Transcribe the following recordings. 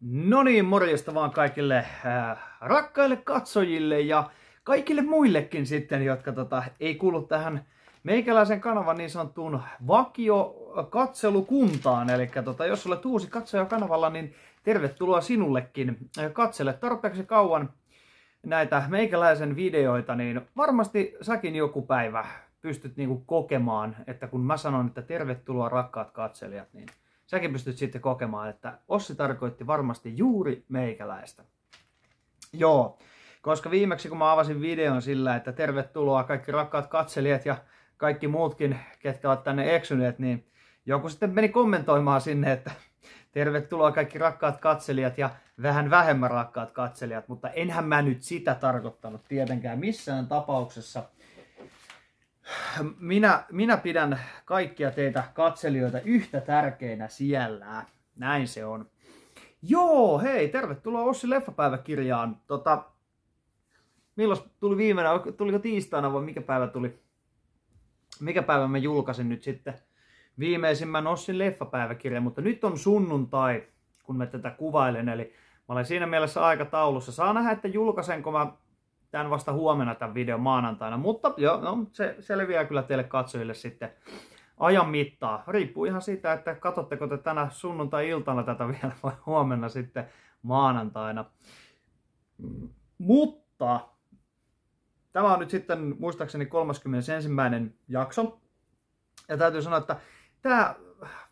No niin, morjesta vaan kaikille äh, rakkaille katsojille ja kaikille muillekin sitten, jotka tota, ei kuulu tähän meikäläisen kanavan niin sanottuun vakio-katselukuntaan. Eli tota, jos olet uusi katsoja kanavalla, niin tervetuloa sinullekin. Katsele tarpeeksi kauan näitä meikäläisen videoita, niin varmasti säkin joku päivä pystyt niinku kokemaan, että kun mä sanon, että tervetuloa rakkaat katselijat, niin säkin pystyt sitten kokemaan, että Ossi tarkoitti varmasti juuri meikäläistä. Joo, koska viimeksi kun mä avasin videon sillä, että tervetuloa kaikki rakkaat katselijat ja kaikki muutkin, ketkä ovat tänne eksyneet, niin joku sitten meni kommentoimaan sinne, että tervetuloa kaikki rakkaat katselijat ja vähän vähemmän rakkaat katselijat, mutta enhän mä nyt sitä tarkoittanut tietenkään missään tapauksessa – minä, minä pidän kaikkia teitä katselijoita yhtä tärkeinä siellä. Näin se on. Joo, hei, tervetuloa Ossi Leffapäiväkirjaan. Tota, milloin tuli viimeinen, tuliko tiistaina vai mikä päivä tuli? Mikä päivä mä julkaisin nyt sitten viimeisimmän Ossin leffapäiväkirjan, mutta nyt on sunnuntai, kun mä tätä kuvailen, eli mä olen siinä mielessä aikataulussa. Saa nähdä, että julkaisenko mä tämän vasta huomenna tämän videon maanantaina, mutta joo, no, se selviää kyllä teille katsojille sitten ajan mittaa. Riippuu ihan siitä, että katsotteko te tänä sunnuntai-iltana tätä vielä vai huomenna sitten maanantaina. Mutta tämä on nyt sitten muistaakseni 31. jakso. Ja täytyy sanoa, että tämä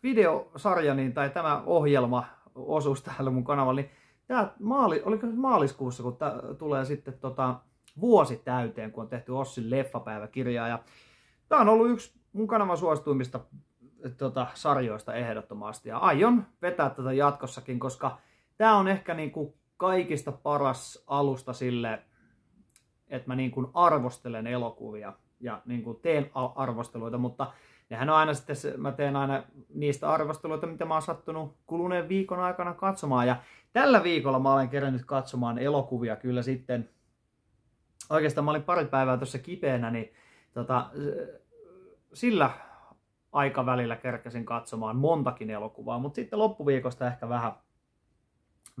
videosarja niin, tai tämä ohjelma osuus täällä mun kanavalla, niin tämä maali, oliko maaliskuussa, kun tämä tulee sitten tota, vuosi täyteen, kun on tehty Ossin leffapäiväkirjaa. Ja tämä on ollut yksi mun kanavan suosituimmista tota, sarjoista ehdottomasti. Ja aion vetää tätä jatkossakin, koska tämä on ehkä niin kuin kaikista paras alusta sille, että mä niin kuin arvostelen elokuvia ja niin kuin teen arvosteluita, mutta nehän on aina sitten, mä teen aina niistä arvosteluita, mitä mä oon sattunut kuluneen viikon aikana katsomaan. Ja tällä viikolla mä olen kerännyt katsomaan elokuvia kyllä sitten oikeastaan mä olin pari päivää tuossa kipeänä, niin tota, sillä aikavälillä kerkäsin katsomaan montakin elokuvaa, mutta sitten loppuviikosta ehkä vähän,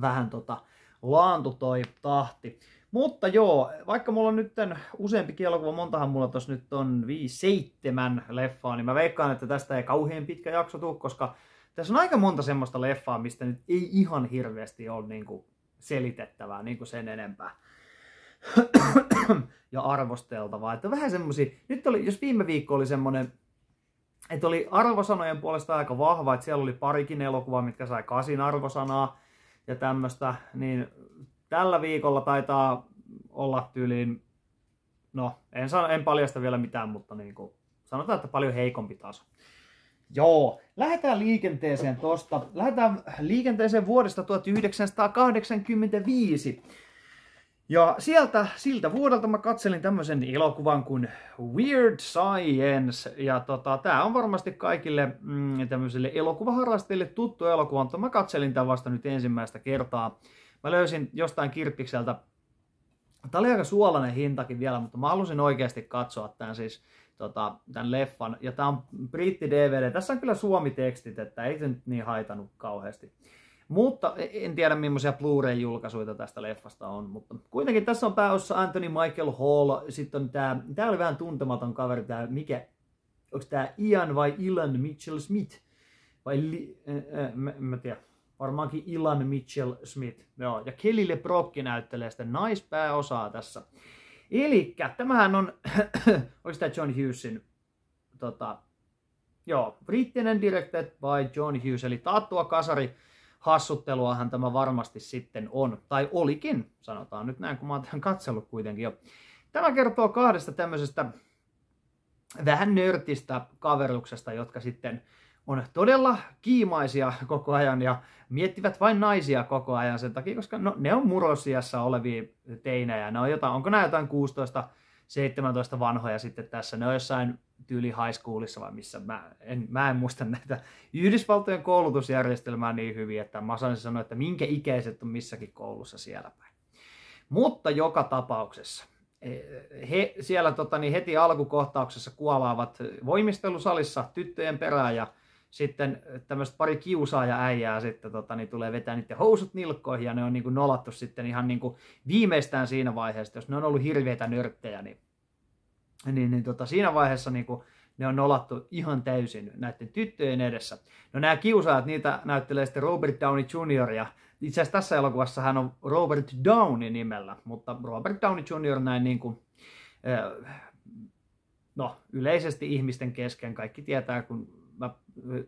vähän tota, laantu toi tahti. Mutta joo, vaikka mulla on nyt useampi elokuva, montahan mulla tuossa nyt on 5-7 leffaa, niin mä veikkaan, että tästä ei kauhean pitkä jakso tule, koska tässä on aika monta semmoista leffaa, mistä nyt ei ihan hirveästi ole niin kuin selitettävää niin kuin sen enempää. ja arvosteltavaa. Että vähän semmosia, nyt oli, jos viime viikko oli semmonen, että oli arvosanojen puolesta aika vahva, että siellä oli parikin elokuvaa, mitkä sai kasin arvosanaa ja tämmöistä, niin tällä viikolla taitaa olla tyyliin, no en, sano, en paljasta vielä mitään, mutta niin kuin, sanotaan, että paljon heikompi taso. Joo, lähdetään liikenteeseen tosta. Lähdetään liikenteeseen vuodesta 1985. Ja sieltä, siltä vuodelta mä katselin tämmöisen elokuvan kuin Weird Science. Ja tota, tää on varmasti kaikille mm, tämmöisille elokuvaharrastajille tuttu elokuva, mutta mä katselin tämän vasta nyt ensimmäistä kertaa. Mä löysin jostain kirppikseltä, tää oli aika suolainen hintakin vielä, mutta mä halusin oikeasti katsoa tämän siis tota, tämän leffan. Ja tää on britti DVD. Tässä on kyllä suomi-tekstit, että ei se nyt niin haitanut kauheasti. Mutta en tiedä millaisia Blu-ray-julkaisuja tästä leffasta on, mutta kuitenkin tässä on pääossa Anthony Michael Hall, sitten on tää, tää oli vähän tuntematon kaveri, tää, mikä, onko tää Ian vai Ilan Mitchell Smith? Vai, li, äh, äh, mä, mä tiedä, varmaankin Ilan Mitchell Smith. Joo, ja Kelly LeBrock näyttelee sitä naispääosaa tässä. Eli tämähän on, onko tämä John Hughesin, tota, joo, brittinen directed by John Hughes, eli taattua kasari, hassutteluahan tämä varmasti sitten on. Tai olikin, sanotaan nyt näin, kun mä oon tämän katsellut kuitenkin jo. Tämä kertoo kahdesta tämmöisestä vähän nörtistä kaveruksesta, jotka sitten on todella kiimaisia koko ajan ja miettivät vain naisia koko ajan sen takia, koska no, ne on murosiassa olevia teinejä. Ne on jotain, onko nämä jotain 16 17 vanhoja sitten tässä. Ne on jossain tyyli high schoolissa vai missä. Mä en, mä en muista näitä Yhdysvaltojen koulutusjärjestelmää niin hyvin, että mä osaisin sanoa, että minkä ikäiset on missäkin koulussa siellä päin. Mutta joka tapauksessa. E, he siellä tota, niin heti alkukohtauksessa kuolaavat voimistelusalissa tyttöjen perään ja sitten tämmöistä pari kiusaaja äijää sitten tota, niin tulee vetää niiden housut nilkkoihin ja ne on niin kuin nolattu sitten ihan niin kuin viimeistään siinä vaiheessa, jos ne on ollut hirveitä nörttejä, niin, niin, niin tota, siinä vaiheessa niin kuin ne on nolattu ihan täysin näiden tyttöjen edessä. No nämä kiusaajat, niitä näyttelee sitten Robert Downey Jr. ja itse asiassa tässä elokuvassa hän on Robert Downey nimellä, mutta Robert Downey Jr. näin niin kuin, no, yleisesti ihmisten kesken kaikki tietää, kun mä,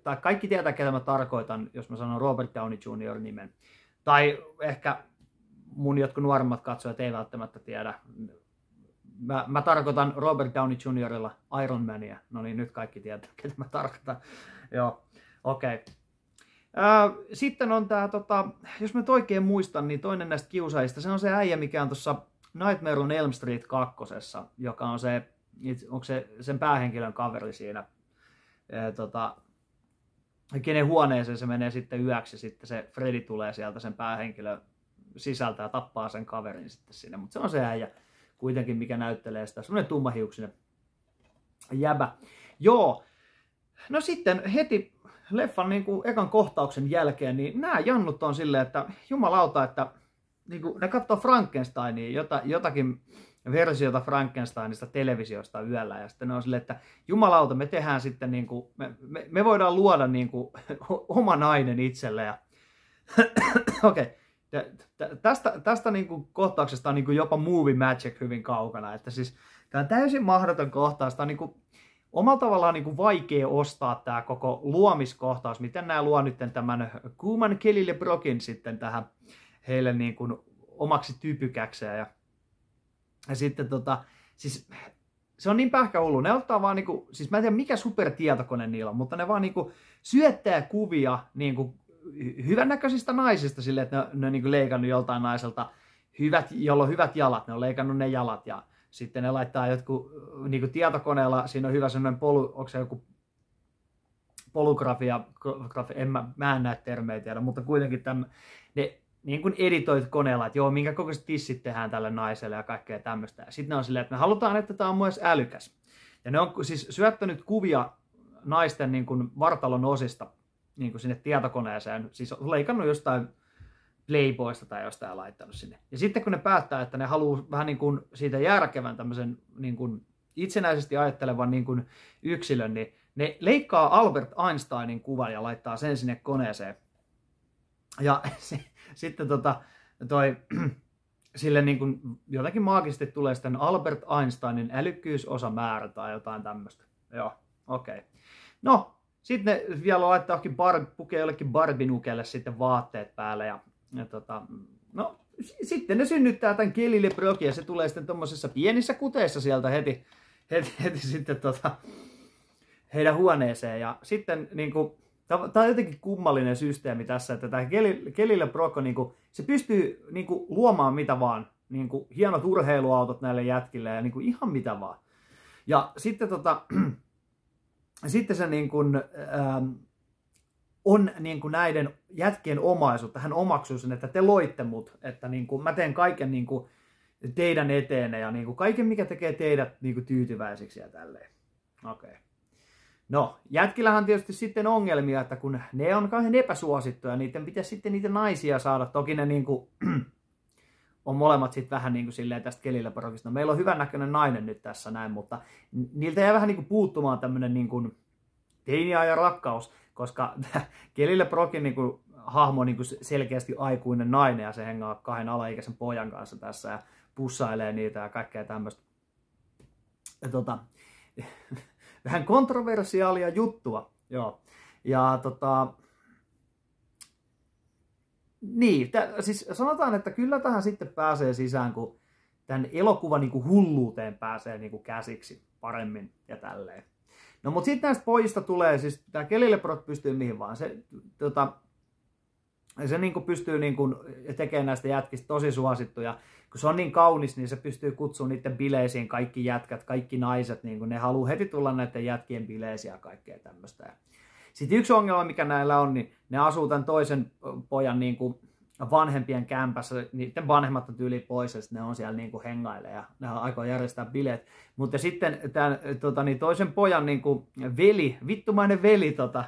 tai kaikki tietää, ketä mä tarkoitan, jos mä sanon Robert Downey Jr. nimen. Tai ehkä mun jotkut nuoremmat katsojat ei välttämättä tiedä. Mä, mä tarkoitan Robert Downey Jr.illa Iron Mania. No niin, nyt kaikki tietää, ketä mä tarkoitan. Joo, okei. Okay. Sitten on tämä, tota, jos mä oikein muistan, niin toinen näistä kiusaajista, se on se äijä, mikä on tuossa Nightmare on Elm Street 2, joka on se, onko se sen päähenkilön kaveri siinä, ja, tota, kenen huoneeseen se menee sitten yöksi, ja sitten se Freddy tulee sieltä sen päähenkilön sisältä ja tappaa sen kaverin sitten sinne, mutta se on se äijä kuitenkin, mikä näyttelee sitä, semmoinen tummahiuksinen jäbä. Joo, no sitten heti leffan niin kuin ekan kohtauksen jälkeen, niin nämä jannut on silleen, että jumalauta, että niin kuin, ne katsoo Frankensteinia, jota, jotakin versiota Frankensteinista televisiosta yöllä, ja sitten ne on silleen, että jumalauta, me tehdään sitten, niin kuin, me, me, me voidaan luoda niin kuin, oma nainen itselle, ja okei, okay. tästä, tästä niin kuin, kohtauksesta on niin kuin, jopa movie magic hyvin kaukana, että siis tämä on täysin mahdoton kohtaus, tämä on niin kuin, omalla tavallaan niin kuin vaikea ostaa tämä koko luomiskohtaus, miten nämä luo nyt tämän Kuuman Kelille Brokin sitten tähän heille niin kuin omaksi typykäkseen. Ja, ja sitten tota, siis se on niin pähkähullu. Ne ottaa vaan niinku, siis mä en tiedä mikä supertietokone niillä on, mutta ne vaan niinku syöttää kuvia niinku hyvännäköisistä naisista sille, että ne, ne on niinku leikannut joltain naiselta, hyvät, jolla on hyvät jalat, ne on leikannut ne jalat ja sitten ne laittaa jotkut niinku tietokoneella, siinä on hyvä sellainen polu, onko se joku polugrafia, grafia, en mä, mä en näe termejä tiedä, mutta kuitenkin täm, ne niin kuin editoit koneella, että joo, minkä kokoiset tissit tehdään tälle naiselle ja kaikkea tämmöistä. Sitten ne on silleen, että me halutaan, että tämä on myös älykäs. Ja ne on siis syöttänyt kuvia naisten niin kuin vartalon osista niin kuin sinne tietokoneeseen, siis leikannut jostain Playboysta tai jostain laittanut sinne. Ja sitten kun ne päättää, että ne haluaa vähän niin kuin siitä järkevän tämmöisen niin kuin itsenäisesti ajattelevan niin kuin yksilön, niin ne leikkaa Albert Einsteinin kuvan ja laittaa sen sinne koneeseen. Ja se, sitten tota, toi, sille niin kuin jotenkin maagisesti tulee sitten Albert Einsteinin älykkyysosamäärä tai jotain tämmöistä. Joo, okei. Okay. No, sitten ne vielä laittaa johonkin bar, pukee jollekin barbinukelle sitten vaatteet päälle ja, ja tota, no, sitten ne synnyttää tämän Kelly ja se tulee sitten tuommoisessa pienissä kuteissa sieltä heti, heti, heti sitten tota, heidän huoneeseen ja sitten niin kuin, Tämä on jotenkin kummallinen systeemi tässä, että tämä Kelille Proko, niin kuin, se pystyy niin kuin, luomaan mitä vaan. Niin kuin, hienot urheiluautot näille jätkille ja niin kuin, ihan mitä vaan. Ja sitten, tota, sitten se niin kuin, ähm, on niin kuin näiden jätkien omaisuutta. Hän omaksuu sen, että te loitte mut, että niin kuin, mä teen kaiken niin kuin, teidän eteenne ja niin kuin, kaiken, mikä tekee teidät niin kuin, tyytyväisiksi ja tälleen. Okei. Okay. No, jätkillähän on tietysti sitten ongelmia, että kun ne on kauhean epäsuosittuja, niiden pitäisi sitten niitä naisia saada. Toki ne niin kuin, on molemmat sitten vähän niin kuin silleen tästä kelillä porokista. No, meillä on hyvän näköinen nainen nyt tässä näin, mutta niiltä jää vähän niin kuin puuttumaan tämmöinen niin kuin ja rakkaus, koska kelillä prokin niin kuin hahmo niin kuin selkeästi aikuinen nainen ja se hengaa kahden alaikäisen pojan kanssa tässä ja pussailee niitä ja kaikkea tämmöistä. Ja tota, vähän kontroversiaalia juttua. Joo. Ja tota, niin, t- siis sanotaan, että kyllä tähän sitten pääsee sisään, kun tämän elokuvan niin hulluuteen pääsee niin käsiksi paremmin ja tälleen. No mutta sitten näistä pojista tulee, siis tämä Kelilleprot pystyy mihin vaan. Se, tota, se niin kuin pystyy niin kuin tekemään näistä jätkistä tosi suosittuja kun se on niin kaunis, niin se pystyy kutsumaan niiden bileisiin kaikki jätkät, kaikki naiset, niin kuin ne haluaa heti tulla näiden jätkien bileisiin ja kaikkea tämmöistä. Sitten yksi ongelma, mikä näillä on, niin ne asuu tämän toisen pojan niin kuin vanhempien kämpässä, niiden vanhemmat on tyyli pois ja ne on siellä niin kuin hengailee ja ne aikoo järjestää bileet. Mutta sitten tämän, tota, niin toisen pojan niin kuin veli, vittumainen veli tota,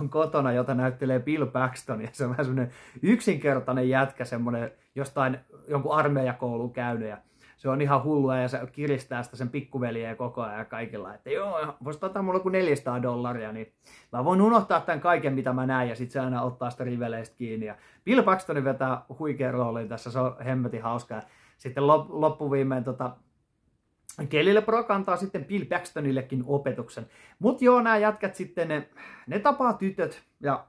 on kotona, jota näyttelee Bill Paxton ja se on vähän semmoinen yksinkertainen jätkä, semmoinen jostain jonkun armeijakoulun käynyt ja se on ihan hullua ja se kiristää sitä sen pikkuveliä koko ajan kaikilla, että joo, voisi ottaa mulle kuin 400 dollaria, niin mä voin unohtaa tämän kaiken, mitä mä näen, ja sitten se aina ottaa sitä riveleistä kiinni. Ja Bill Paxton vetää huikean roolin tässä, se on hemmetin hauska. Ja sitten loppuviimein tota, Kelille Pro kantaa sitten Bill Paxtonillekin opetuksen. Mutta joo, nämä jätkät sitten, ne, ne tapaa tytöt ja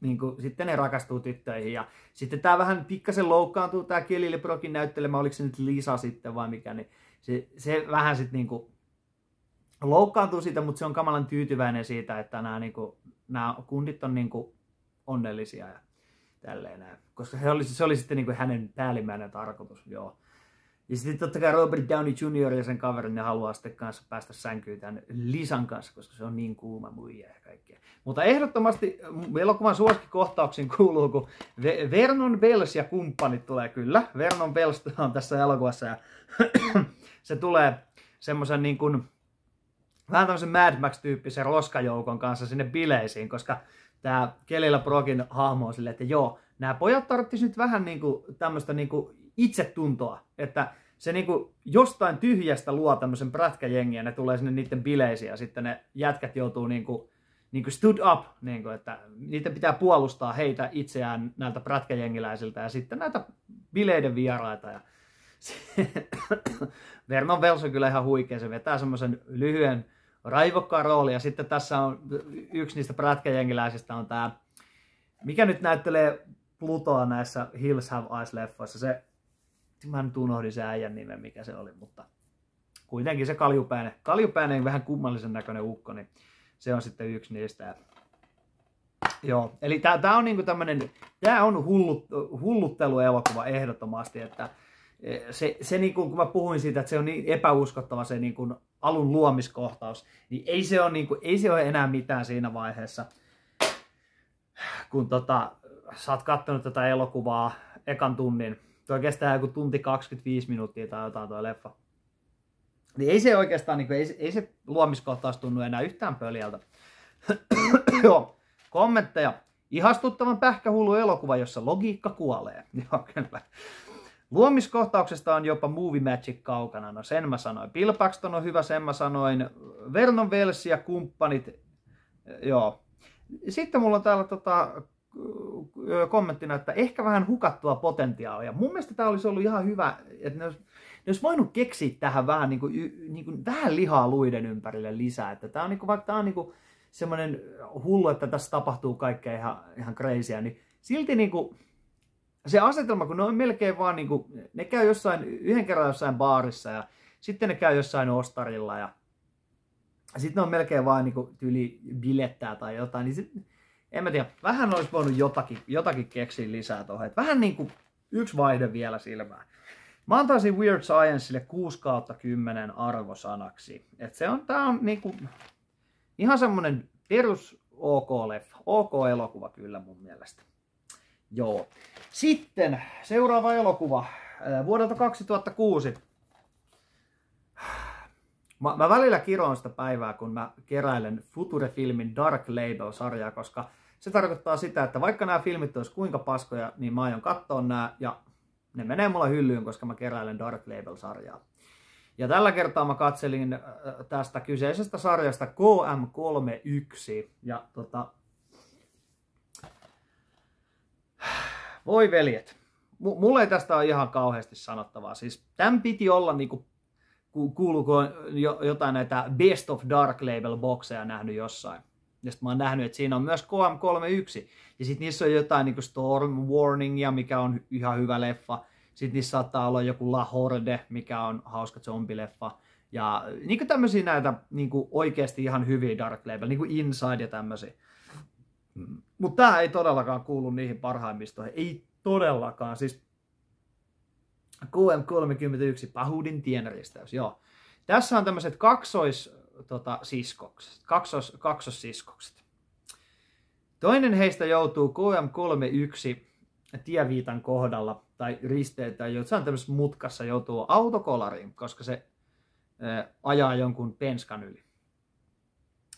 niin kuin, sitten ne rakastuu tyttöihin. Ja sitten tämä vähän pikkasen loukkaantuu, tämä Kelly Brokin näyttelemä, oliko se nyt Lisa sitten vai mikä, niin se, se vähän sitten niin kuin, loukkaantuu siitä, mutta se on kamalan tyytyväinen siitä, että nämä, niin kuin, nämä kundit on niin kuin, onnellisia ja tälleen. Koska se oli, se oli sitten niin kuin hänen päällimmäinen tarkoitus, joo. Ja sitten totta kai Robert Downey Jr. ja sen kaverin ne haluaa sitten kanssa päästä sänkyyn tämän Lisan kanssa, koska se on niin kuuma muija ja kaikkea. Mutta ehdottomasti elokuvan suosikkikohtauksiin kuuluu, kun Vernon Wells ja kumppanit tulee kyllä. Vernon Wells on tässä elokuvassa ja se tulee semmoisen niin kuin, vähän tämmöisen Mad Max-tyyppisen roskajoukon kanssa sinne bileisiin, koska tämä Kelillä Brokin hahmo on silleen, että joo, nämä pojat tarvitsisivat nyt vähän niin kuin, tämmöistä niin kuin itsetuntoa, että se niinku jostain tyhjästä luo tämmöisen prätkäjengiä, ne tulee sinne niiden bileisiin ja sitten ne jätkät joutuu niinku, niinku stood up, niinku, että niiden pitää puolustaa heitä itseään näiltä prätkäjengiläisiltä ja sitten näitä bileiden vieraita. Ja Vernon Wells on kyllä ihan huikea, se vetää semmoisen lyhyen raivokkaan rooli ja sitten tässä on yksi niistä prätkäjengiläisistä on tämä, mikä nyt näyttelee Plutoa näissä Hills Have Eyes-leffoissa, se mä nyt unohdin se äijän nimen, mikä se oli, mutta kuitenkin se kaljupäinen, kaljupäinen vähän kummallisen näköinen ukko, niin se on sitten yksi niistä. Joo, eli tää, tää on niinku tämmönen, tää on hullut, hullutteluelokuva ehdottomasti, että e, se, se niinku, kun mä puhuin siitä, että se on niin epäuskottava se niinku alun luomiskohtaus, niin ei se ole, niinku, ei se ole enää mitään siinä vaiheessa, kun tota, sä oot kattonut tätä elokuvaa ekan tunnin, Tuo kestää joku tunti 25 minuuttia tai jotain tuo leffa. Niin ei se oikeastaan, niin kuin, ei, ei se luomiskohtaus tunnu enää yhtään pöljältä. Joo, kommentteja. Ihastuttavan pähkähullu elokuva, jossa logiikka kuolee. Joo, kyllä. Luomiskohtauksesta on jopa Movie Magic kaukana, no sen mä sanoin. Bill Paxton on hyvä, sen mä sanoin. Vernon Wells ja kumppanit, joo. Sitten mulla on täällä tota, kommenttina, että ehkä vähän hukattua potentiaalia. Mun mielestä tämä olisi ollut ihan hyvä, että ne olisi, ne olisi voinut keksiä tähän vähän, niin kuin, niin kuin, vähän lihaa luiden ympärille lisää. Että tämä on, niin kuin, vaikka tämä on niin kuin, semmoinen hullu, että tässä tapahtuu kaikkea ihan, ihan crazyä, niin silti niin kuin, se asetelma, kun ne on melkein vaan, niin kuin, ne käy jossain, yhden kerran jossain baarissa ja sitten ne käy jossain ostarilla ja sitten ne on melkein vaan niin kuin, tyyli bilettää tai jotain, niin sit, en mä tiedä, vähän olisi voinut jotakin, jotakin keksiä lisää tuohon. Vähän niin kuin yksi vaihde vielä silmään. Mä antaisin Weird Scienceille 6 kautta 10 arvosanaksi. Et se on, tää on niinku ihan semmonen perus OK-leffa. OK-elokuva kyllä mun mielestä. Joo. Sitten seuraava elokuva vuodelta 2006. Mä, mä välillä kiroon sitä päivää, kun mä keräilen Future-filmin Dark Label-sarjaa, koska se tarkoittaa sitä, että vaikka nämä filmit olisi kuinka paskoja, niin mä aion katsoa nämä ja ne menee mulla hyllyyn, koska mä keräilen Dark Label-sarjaa. Ja tällä kertaa mä katselin äh, tästä kyseisestä sarjasta KM31 ja tota... Voi veljet, M- mulla ei tästä ole ihan kauheasti sanottavaa. Siis tämän piti olla niinku, kuuluuko jotain näitä Best of Dark Label bokseja nähnyt jossain. Ja sitten mä oon nähnyt, että siinä on myös KM31. Ja sitten niissä on jotain niin kuin Storm Warningia, mikä on ihan hyvä leffa. Sitten niissä saattaa olla joku La Horde, mikä on hauska zombileffa. Ja niin kuin tämmöisiä näitä niin kuin oikeasti ihan hyviä Dark Label, niin kuin Inside ja tämmöisiä. Mutta tämä ei todellakaan kuulu niihin parhaimmistoihin. Ei todellakaan. Siis QM31, pahuudin tienristeys, joo. Tässä on tämmöiset kaksois tota, siskokset, kaksos, kaksossiskokset. Toinen heistä joutuu KM31 tieviitan kohdalla tai risteet tai jossain tämmöisessä mutkassa joutuu autokolariin, koska se ää, ajaa jonkun penskan yli.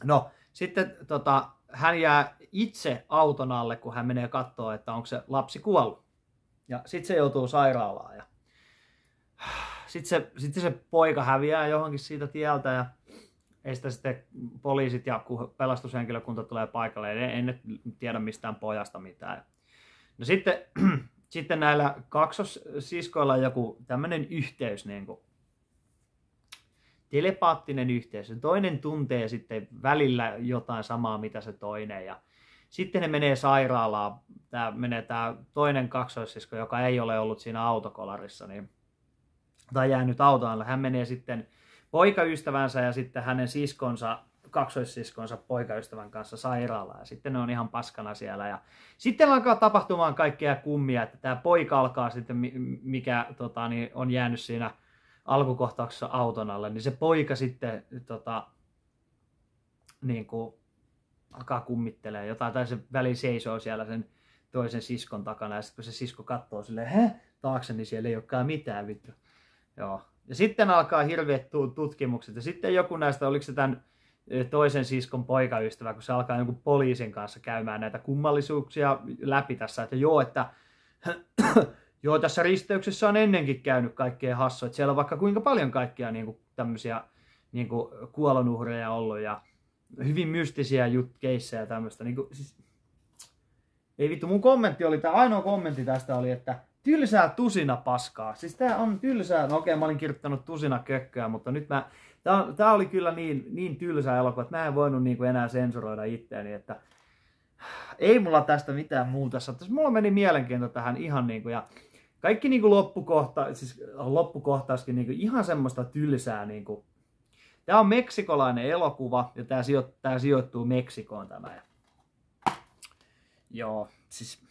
No, sitten tota, hän jää itse auton alle, kun hän menee katsoa, että onko se lapsi kuollut. Ja sitten se joutuu sairaalaan. Ja... Sitten se, sitten se poika häviää johonkin siitä tieltä ja ei sitä sitten poliisit ja pelastushenkilökunta tulee paikalle, en, en tiedä mistään pojasta mitään. No sitten, sitten näillä kaksossiskoilla on joku tämmöinen yhteys, niin kuin telepaattinen yhteys. Toinen tuntee sitten välillä jotain samaa, mitä se toinen. Ja sitten ne menee sairaalaan. Tämä menee tämä toinen kaksoissisko, joka ei ole ollut siinä autokolarissa, niin, tai jäänyt autoon. Hän menee sitten poikaystävänsä ja sitten hänen siskonsa, kaksoissiskonsa poikaystävän kanssa sairaalaan. Ja sitten ne on ihan paskana siellä. Ja sitten alkaa tapahtumaan kaikkea kummia, että tämä poika alkaa sitten, mikä tota, niin on jäänyt siinä alkukohtauksessa auton alle, niin se poika sitten tota, niin kuin, alkaa kummittelee jotain, tai se väli seisoo siellä sen toisen siskon takana, ja sitten kun se sisko katsoo silleen, hä, taakse, niin siellä ei olekaan mitään vittu. Joo. Ja sitten alkaa hirveät tutkimukset, ja sitten joku näistä, oliko se tämän toisen siskon poikaystävä, kun se alkaa jonkun poliisin kanssa käymään näitä kummallisuuksia läpi tässä, että joo, että joo, tässä risteyksessä on ennenkin käynyt kaikkea hassua, että siellä on vaikka kuinka paljon kaikkia niin kuin, tämmöisiä niin kuin, kuolonuhreja ollut ja hyvin mystisiä jut, ja tämmöistä. Niin kuin, siis, ei vittu, mun kommentti oli, tämä ainoa kommentti tästä oli, että tylsää tusina paskaa. Siis tää on tylsää, no okei mä olin kirjoittanut tusina kökköä, mutta nyt mä, tää, tää oli kyllä niin, niin tylsä elokuva, että mä en voinut niin kuin enää sensuroida itseäni, että ei mulla tästä mitään muuta sattuisi. Mulla meni mielenkiinto tähän ihan niin kuin, ja kaikki niin kuin loppukohta, siis loppukohtaiskin niin kuin ihan semmoista tylsää. Niin kuin. Tämä on meksikolainen elokuva ja tämä, sijo, tämä sijoittuu Meksikoon tämä. Joo, siis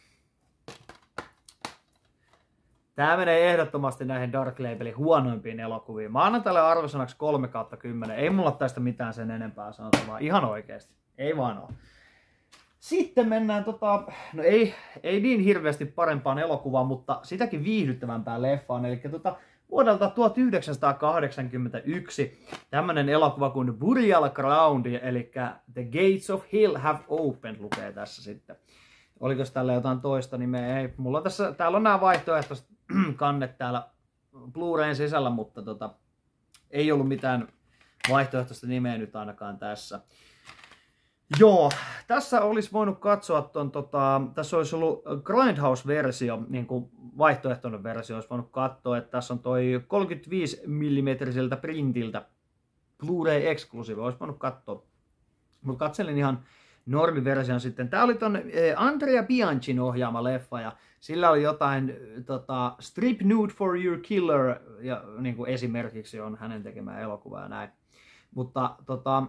Tämä menee ehdottomasti näihin Dark Labelin huonoimpiin elokuviin. Mä annan tälle arvosanaksi 3 kautta 10. Ei mulla tästä mitään sen enempää sanottavaa. Ihan oikeasti. Ei vaan ole. Sitten mennään, tota, no ei, ei niin hirveästi parempaan elokuvaan, mutta sitäkin viihdyttävämpään leffaan. Eli tota, vuodelta 1981 tämmönen elokuva kuin Burial Ground, eli The Gates of Hell Have Opened lukee tässä sitten. Oliko tällä jotain toista nimeä? Ei, mulla on tässä, täällä on nämä vaihtoehtoiset kannet täällä Blu-rayn sisällä, mutta tota, ei ollut mitään vaihtoehtoista nimeä nyt ainakaan tässä. Joo, tässä olisi voinut katsoa ton, tota, tässä olisi ollut Grindhouse-versio, niin kuin vaihtoehtoinen versio olisi voinut katsoa, että tässä on toi 35 mm printiltä Blu-ray Exclusive, olisi voinut katsoa. Mutta katselin ihan normiversion sitten. Tämä oli ton eh, Andrea Biancin ohjaama leffa ja sillä oli jotain tota, Strip Nude for Your Killer ja niin kuin esimerkiksi on hänen tekemä elokuva ja näin. Mutta tota,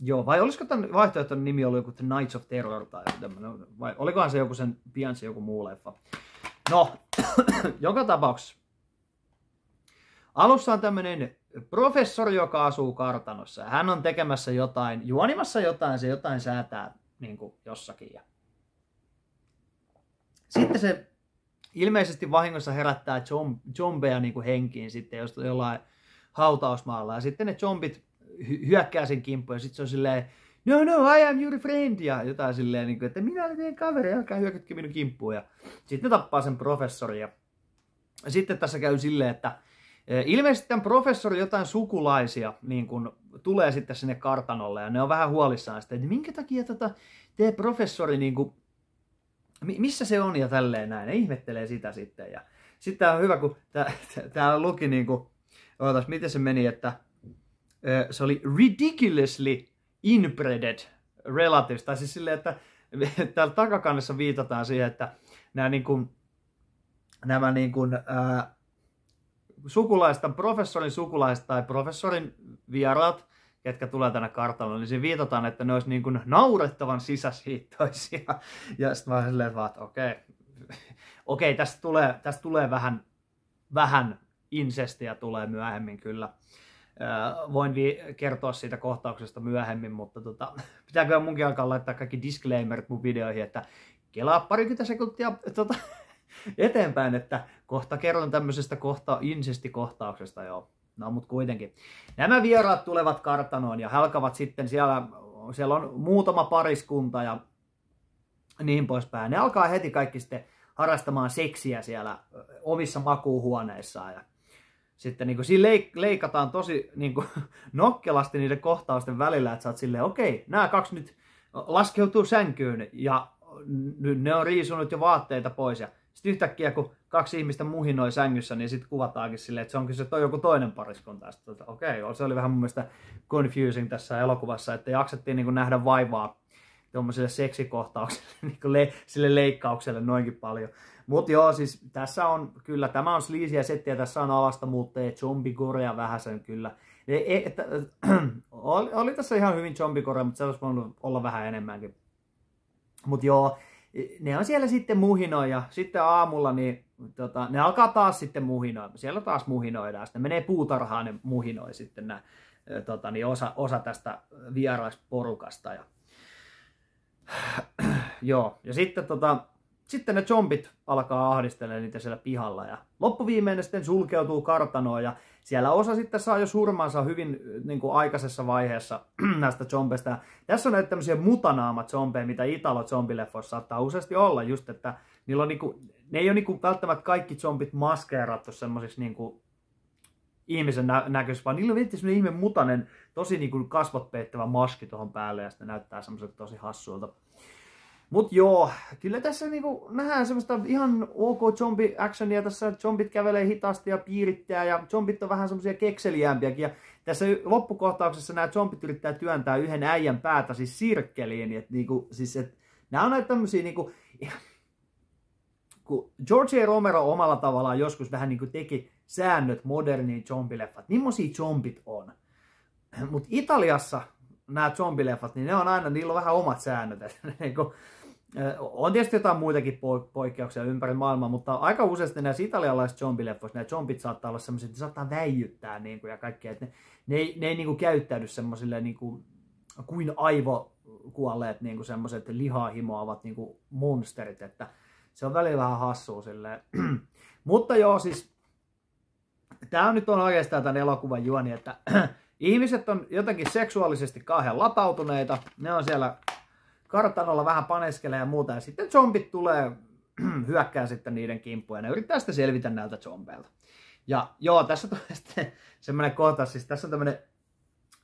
Joo, vai olisiko tämän vaihtoehtoinen nimi ollut joku The Knights of Terror tai tämmöinen, vai olikohan se joku sen Bianchi joku muu leffa. No, joka tapauksessa. Alussa on tämmöinen professori, joka asuu kartanossa. Hän on tekemässä jotain, juonimassa jotain, se jotain säätää niin kuin jossakin. Ja... Sitten se ilmeisesti vahingossa herättää zombeja niin kuin henkiin sitten jollain hautausmaalla. Ja sitten ne zombit hyökkää sen kimppuun ja sitten se on silleen, no no, I am your friend, ja jotain silleen, niin kuin, että minä olen teidän kaveri, älkää hyökätkö minun kimppuun. Ja sitten ne tappaa sen professori. Ja sitten tässä käy silleen, että e, ilmeisesti tämän professori jotain sukulaisia niin kun, tulee sitten sinne kartanolle, ja ne on vähän huolissaan sitä, että minkä takia tota, te professori, niin kuin, missä se on ja tälleen näin, ne ihmettelee sitä sitten. Ja sitten on hyvä, kun tämä luki, niin kuin, ootas, miten se meni, että se oli ridiculously inbreded relatives, tai siis silleen, että täällä takakannessa viitataan siihen, että nämä, niin nämä niin kuin, ää, sukulaista, professorin sukulaiset tai professorin vieraat, ketkä tulee tänne kartanolle, niin siinä viitataan, että ne olisi niin kuin naurettavan sisäsiittoisia. Ja sitten mä silleen, että okei, okei, tästä tulee, tästä tulee vähän, vähän insestiä tulee myöhemmin kyllä. Voin vi- kertoa siitä kohtauksesta myöhemmin, mutta tota, pitääkö munkin alkaa laittaa kaikki disclaimerit mun videoihin, että kelaa parikymmentä sekuntia tota, eteenpäin, että kohta kerron tämmöisestä kohta, insestikohtauksesta joo. No, mutta kuitenkin. Nämä vieraat tulevat kartanoon ja he alkavat sitten siellä, siellä on muutama pariskunta ja niin poispäin. Ne alkaa heti kaikki sitten harrastamaan seksiä siellä omissa makuuhuoneissaan. Ja sitten niin kuin, siinä leik- leikataan tosi niin kuin, nokkelasti niiden kohtausten välillä, että sä oot silleen, okei, okay, nämä kaksi nyt laskeutuu sänkyyn ja ne on riisunut jo vaatteita pois. Ja sitten yhtäkkiä, kun kaksi ihmistä muhinoi sängyssä, niin sitten kuvataankin silleen, että se onkin se toi joku toinen pariskunta. Tota, okei, okay, se oli vähän mun mielestä confusing tässä elokuvassa, että jaksettiin niin kuin nähdä vaivaa tuommoiselle seksikohtaukselle, niin le- sille leikkaukselle noinkin paljon. Mutta joo, siis tässä on, kyllä, tämä on sleazyä settiä, tässä on alasta muutteja, zombikorea vähäsen kyllä. E, e, että, oli, oli, tässä ihan hyvin zombikorea, mutta se olisi voinut olla vähän enemmänkin. Mutta joo, ne on siellä sitten muhinoi ja sitten aamulla niin tota, ne alkaa taas sitten muhinoida. Siellä taas muhinoidaan. Sitten menee puutarhaan ne muhinoi sitten nää, tota, niin osa, osa tästä vieraisporukasta. Ja Joo, ja sitten, tota, sitten ne zombit alkaa ahdistelemaan niitä siellä pihalla ja loppuviimeinen sitten sulkeutuu kartanoon ja siellä osa sitten saa jo surmansa hyvin niin kuin aikaisessa vaiheessa näistä zombeista. Tässä on näitä tämmöisiä mutanaamat zombeja, mitä Italo zombileffoissa saattaa useasti olla, just että niillä on niinku, ne ei ole niinku välttämättä kaikki zombit maskeerattu semmoisiksi niinku ihmisen nä- näköistä, vaan niillä on vittu semmoinen ihme mutanen, tosi niin kuin kasvot peittävä maski tuohon päälle ja sitten näyttää semmoiset tosi hassuilta. Mut joo, kyllä tässä niinku nähdään semmoista ihan ok zombi actionia. Tässä zombit kävelee hitaasti ja piirittää ja zombit on vähän semmoisia kekseliämpiäkin. Ja tässä loppukohtauksessa nämä zombit yrittää työntää yhden äijän päätä siis sirkkeliin. Et niinku, siis et, nämä on näitä tämmöisiä niinku, kun George A. Romero omalla tavallaan joskus vähän niinku teki säännöt moderniin zombileffat. Millaisia zombit on? Mutta Italiassa nämä zombileffat, niin ne on aina, niillä on vähän omat säännöt. Niinku, on tietysti jotain muitakin poikkeuksia ympäri maailmaa, mutta aika useasti näissä italialaisissa zombileffoissa nämä zombit saattaa olla semmoisia, että ne saattaa väijyttää niin kuin, ja kaikkea. Että ne, ne, ei, ne ei niin kuin, käyttäydy semmoisille niin kuin, kuin aivokuolleet niin kuin semmoiset lihaa himoavat niin kuin monsterit, että se on välillä vähän hassua silleen. mutta joo, siis tämä nyt on oikeastaan tämän elokuvan juoni, että ihmiset on jotenkin seksuaalisesti kauhean latautuneita, ne on siellä kartanolla vähän paneskelee ja muuta, ja sitten zombit tulee hyökkää sitten niiden kimppuun, ja ne yrittää sitten selvitä näiltä zombeilta. Ja joo, tässä tulee sitten semmoinen kohta, siis tässä on tämmöinen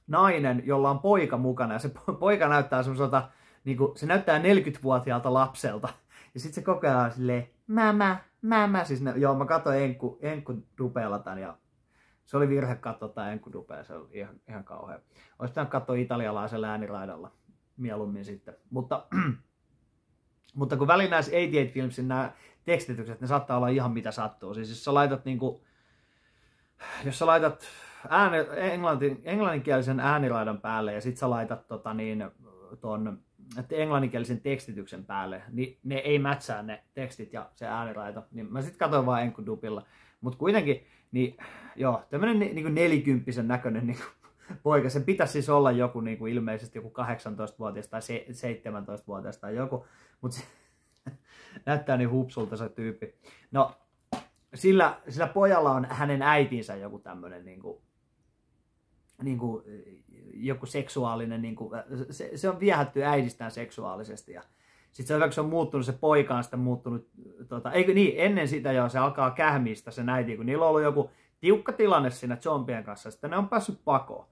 nainen, jolla on poika mukana, ja se poika näyttää semmoiselta, niin kuin, se näyttää 40-vuotiaalta lapselta, ja sitten se koko ajan silleen, mä, mä, siis ne, joo, mä katsoin Enkku, Enkku dupeella tämän, ja se oli virhe katsoa tämä Enkku dupea, se oli ihan, ihan kauhea. Olisi pitänyt katsoa italialaisella ääniraidalla mieluummin sitten. Mutta, mutta kun välillä näissä 88 Filmsin nämä tekstitykset, ne saattaa olla ihan mitä sattuu. Siis jos sä laitat niinku, jos sä laitat ääni, englanti, englanninkielisen ääniraidan päälle ja sit sä laitat tota niin, ton englanninkielisen tekstityksen päälle, niin ne ei mätsää ne tekstit ja se ääniraita. Niin mä sitten katsoin vaan enkudupilla. Mutta kuitenkin, niin joo, tämmönen niin nelikymppisen näköinen niin poika. Sen pitäisi siis olla joku niin kuin ilmeisesti joku 18-vuotias tai 17-vuotias tai joku, mutta näyttää niin hupsulta se tyyppi. No, sillä, sillä pojalla on hänen äitinsä joku tämmöinen niin kuin, niin kuin, joku seksuaalinen, niin kuin, se, se, on viehätty äidistään seksuaalisesti ja sitten se, se on muuttunut, se poika on sitten muuttunut, tota, eikö niin, ennen sitä jo se alkaa kähmistä se äiti, kun niillä on ollut joku tiukka tilanne siinä zombien kanssa, sitten ne on päässyt pakoon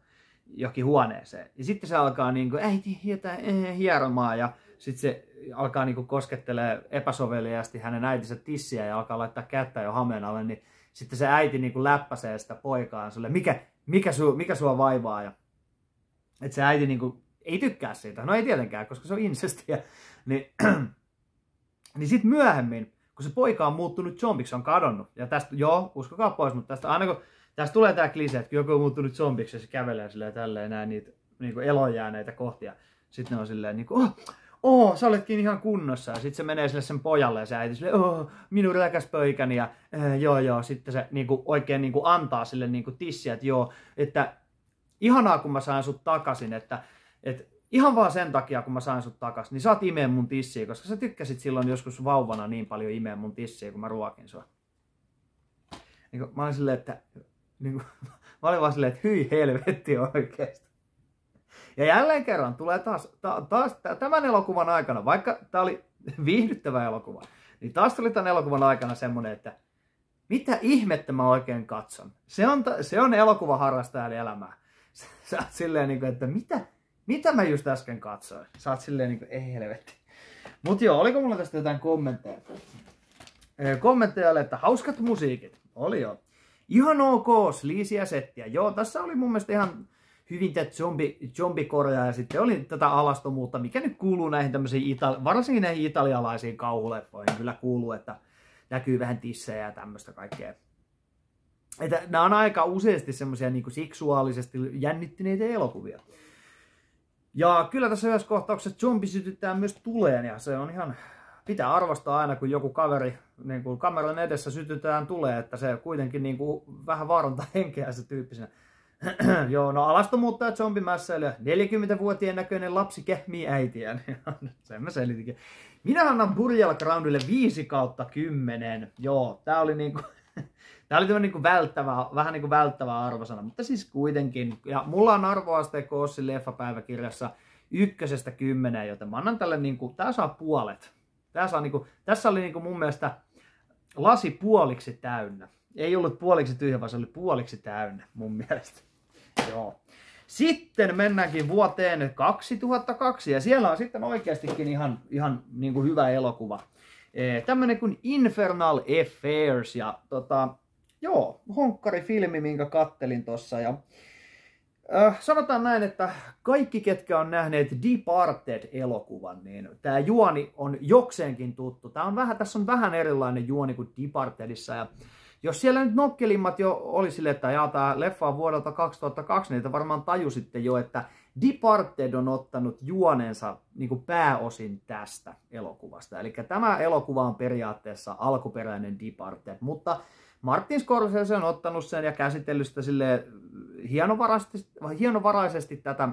johonkin huoneeseen. Ja sitten se alkaa niin kuin, äiti jotain eh, hieromaan ja sitten se alkaa niin kuin koskettelee epäsoveliaasti hänen äitinsä tissiä ja alkaa laittaa kättä jo hameen alle, niin sitten se äiti niin kuin läppäsee sitä poikaan sulle, mikä, mikä, su, mikä sua vaivaa. Ja, että se äiti niin kuin, ei tykkää siitä. No ei tietenkään, koska se on insestiä. Niin, niin sitten myöhemmin, kun se poika on muuttunut zombiksi, on kadonnut. Ja tästä, joo, uskokaa pois, mutta tästä aina kun Tästä tulee tämä klise, että joku on muuttunut zombiksi ja se kävelee silleen tälleen näin niitä niin kuin elonjääneitä kohtia. Sitten ne on silleen niin oh, oh, sä oletkin ihan kunnossa. Ja sitten se menee sille sen pojalle ja se äiti silleen, oh, minun rakas poikani. Ja äh, joo, joo, sitten se niin oikein niin antaa sille niin tissiä, että joo, että ihanaa kun mä saan sut takaisin, että, että Ihan vaan sen takia, kun mä sain sut takas, niin saat imeen mun tissiä, koska sä tykkäsit silloin joskus vauvana niin paljon imeen mun tissiä, kun mä ruokin sua. Niin kun, mä olin silleen, että... Niin kun, mä olin vaan silleen, että hyi helvetti oikeesti. Ja jälleen kerran tulee taas, ta, taas tämän elokuvan aikana, vaikka tämä oli viihdyttävä elokuva, niin taas tuli tämän elokuvan aikana semmonen, että mitä ihmettä mä oikein katson. Se on, se on elokuvaharrastajan elämää. Sä oot silleen, niin kuin, että mitä, mitä mä just äsken katsoin? Sä oot silleen, niin kuin, ei helvetti. Mut joo, oliko mulla tästä jotain kommentteja? Kommentteja oli, että hauskat musiikit. Oli joo. Ihan ok, sliisiä settiä. Joo, tässä oli mun mielestä ihan hyvin tätä zombi, zombikorjaa ja sitten oli tätä alastomuutta, mikä nyt kuuluu näihin tämmöisiin, itali- varsinkin näihin italialaisiin kauhuleffoihin. Kyllä kuuluu, että näkyy vähän tissejä ja tämmöistä kaikkea. Että nämä on aika useasti semmoisia niin seksuaalisesti jännittyneitä elokuvia. Ja kyllä tässä yhdessä kohtauksessa zombi sytyttää myös tuleen ja se on ihan, pitää arvostaa aina kun joku kaveri niin kuin kameran edessä sytytään tulee, että se kuitenkin niin kuin vähän vaarantaa henkeä se tyyppisenä. Joo, no alastomuutta ja zombimässäilyä. 40-vuotien näköinen lapsi kehmii äitiään. Sen mä selitikin. Minä annan Burjal Groundille 5 kautta 10. Joo, tää oli niinku... Tää oli niinku välttävä, vähän niinku välttävä arvosana, mutta siis kuitenkin. Ja mulla on arvoasteikko Ossin leffapäiväkirjassa ykkösestä kymmeneen, joten mä annan tälle niinku, tää saa puolet. Tää saa niinku, tässä oli niinku mun mielestä lasi puoliksi täynnä. Ei ollut puoliksi tyhjä, vaan se oli puoliksi täynnä mun mielestä. Joo. Sitten mennäänkin vuoteen 2002 ja siellä on sitten oikeastikin ihan, ihan niin kuin hyvä elokuva. E, tämmönen kuin Infernal Affairs ja tota, joo, honkkari-filmi, minkä kattelin tossa ja äh, sanotaan näin, että kaikki ketkä on nähneet Departed-elokuvan, niin tämä juoni on jokseenkin tuttu. Tää on vähän, tässä on vähän erilainen juoni kuin Departedissa ja jos siellä nyt nokkelimmat jo oli sille, että jaa, tämä leffa on vuodelta 2002, niin varmaan tajusitte jo, että Departed on ottanut juonensa niin kuin pääosin tästä elokuvasta. Eli tämä elokuva on periaatteessa alkuperäinen Departed, mutta Martin Scorsese on ottanut sen ja käsitellyt sitä sille hienovaraisesti, hienovaraisesti tätä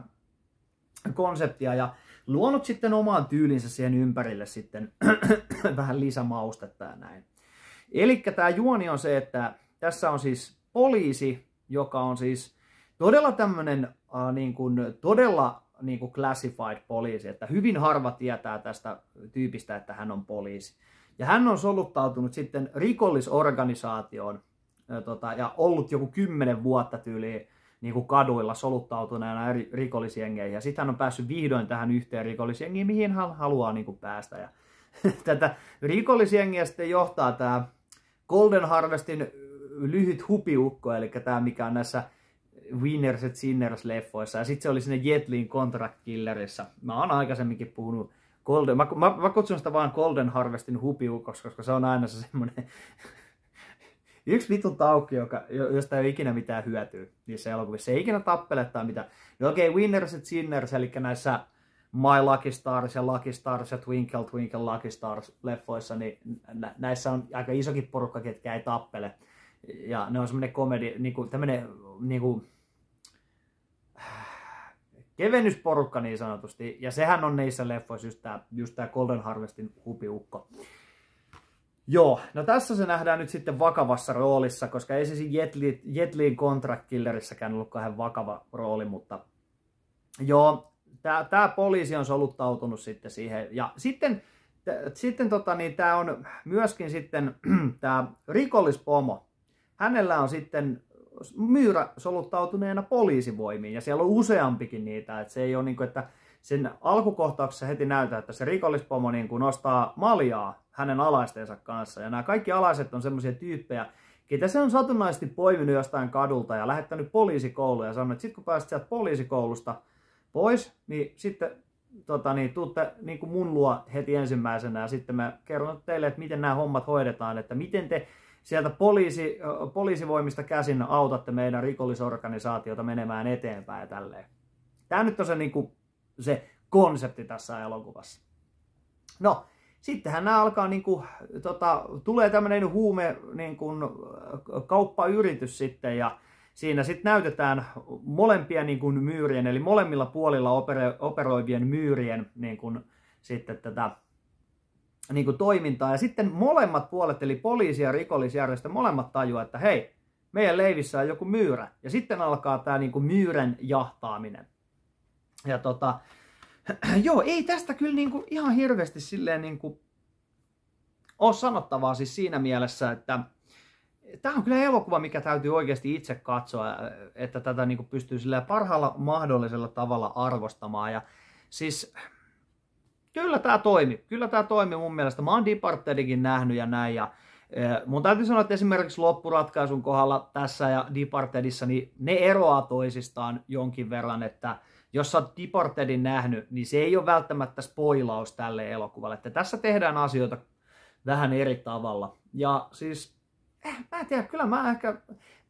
konseptia ja luonut sitten omaan tyylinsä siihen ympärille sitten vähän lisämaustetta ja näin. Eli tämä juoni on se, että tässä on siis poliisi, joka on siis todella tämmöinen äh, niin kuin, todella niin kuin classified poliisi, että hyvin harva tietää tästä tyypistä, että hän on poliisi. Ja hän on soluttautunut sitten rikollisorganisaatioon tota, ja ollut joku kymmenen vuotta tyyliin niin kuin kaduilla soluttautuneena eri rikollisjengeihin. Ja sitten hän on päässyt vihdoin tähän yhteen rikollisjengiin, mihin hän haluaa niin kuin päästä. Ja tätä rikollisjengiä sitten johtaa tämä Golden Harvestin lyhyt hupiukko, eli tämä mikä on näissä Winners and Sinners leffoissa, ja sitten se oli sinne Jetlin Contract Killerissa. Mä oon aikaisemminkin puhunut Golden, mä, mä, mä kutsun sitä vaan Golden Harvestin hupiukoksi, koska se on aina se semmoinen yksi vitun taukki, joka, josta ei ole ikinä mitään hyötyä niissä elokuvissa. Se ei ikinä tappele tai mitä. No okei, okay, Winners and Sinners, eli näissä My Lucky Stars ja Lucky Stars ja Twinkle Twinkle Lucky Stars leffoissa, niin näissä on aika isokin porukka, ketkä ei tappele. Ja ne on semmoinen komedi, niinku, tämmöinen niinku, kevennysporukka niin sanotusti. Ja sehän on niissä leffoissa just tää, just tää Golden Harvestin hupiukko. Joo, no tässä se nähdään nyt sitten vakavassa roolissa, koska ei se siinä Jet, Contract Killerissäkään ollut kahden vakava rooli, mutta joo, tämä poliisi on soluttautunut sitten siihen. Ja sitten, t- sitten tota, niin tämä on myöskin sitten tämä rikollispomo. Hänellä on sitten myyrä soluttautuneena poliisivoimiin ja siellä on useampikin niitä. Että se ei ole niin kuin, että sen alkukohtauksessa heti näytetään, että se rikollispomo niin kuin nostaa maljaa hänen alaistensa kanssa. Ja nämä kaikki alaiset on semmoisia tyyppejä, ketä se on satunnaisesti poiminut jostain kadulta ja lähettänyt poliisikouluun ja sanonut, että sitten kun pääset sieltä poliisikoulusta, pois, niin sitten tota, niin, tuutte niin kuin mun luo heti ensimmäisenä ja sitten mä kerron teille, että miten nämä hommat hoidetaan, että miten te sieltä poliisi, poliisivoimista käsin autatte meidän rikollisorganisaatiota menemään eteenpäin ja tälleen. Tämä nyt on se, niin kuin, se konsepti tässä elokuvassa. No, sittenhän nämä alkaa, niin kuin, tota, tulee tämmöinen huume niin kuin, kauppayritys sitten ja siinä sitten näytetään molempia niin kuin myyrien, eli molemmilla puolilla opero, operoivien myyrien niin kuin, sitten tätä niin kuin toimintaa. Ja sitten molemmat puolet, eli poliisi ja rikollisjärjestö, molemmat tajuaa, että hei, meidän leivissä on joku myyrä. Ja sitten alkaa tämä niin kuin myyrän jahtaaminen. Ja tota, joo, ei tästä kyllä niin kuin ihan hirveästi silleen niin kuin ole sanottavaa siis siinä mielessä, että tämä on kyllä elokuva, mikä täytyy oikeasti itse katsoa, että tätä niin kuin pystyy parhaalla mahdollisella tavalla arvostamaan. Ja siis kyllä tämä toimi. Kyllä tämä toimi mun mielestä. Mä oon Departedikin nähnyt ja näin. Ja mun täytyy sanoa, että esimerkiksi loppuratkaisun kohdalla tässä ja Departedissa, niin ne eroaa toisistaan jonkin verran, että jos sä oot Departedin nähnyt, niin se ei ole välttämättä spoilaus tälle elokuvalle. Että tässä tehdään asioita vähän eri tavalla. Ja siis, eh, mä en tiedä, kyllä mä ehkä,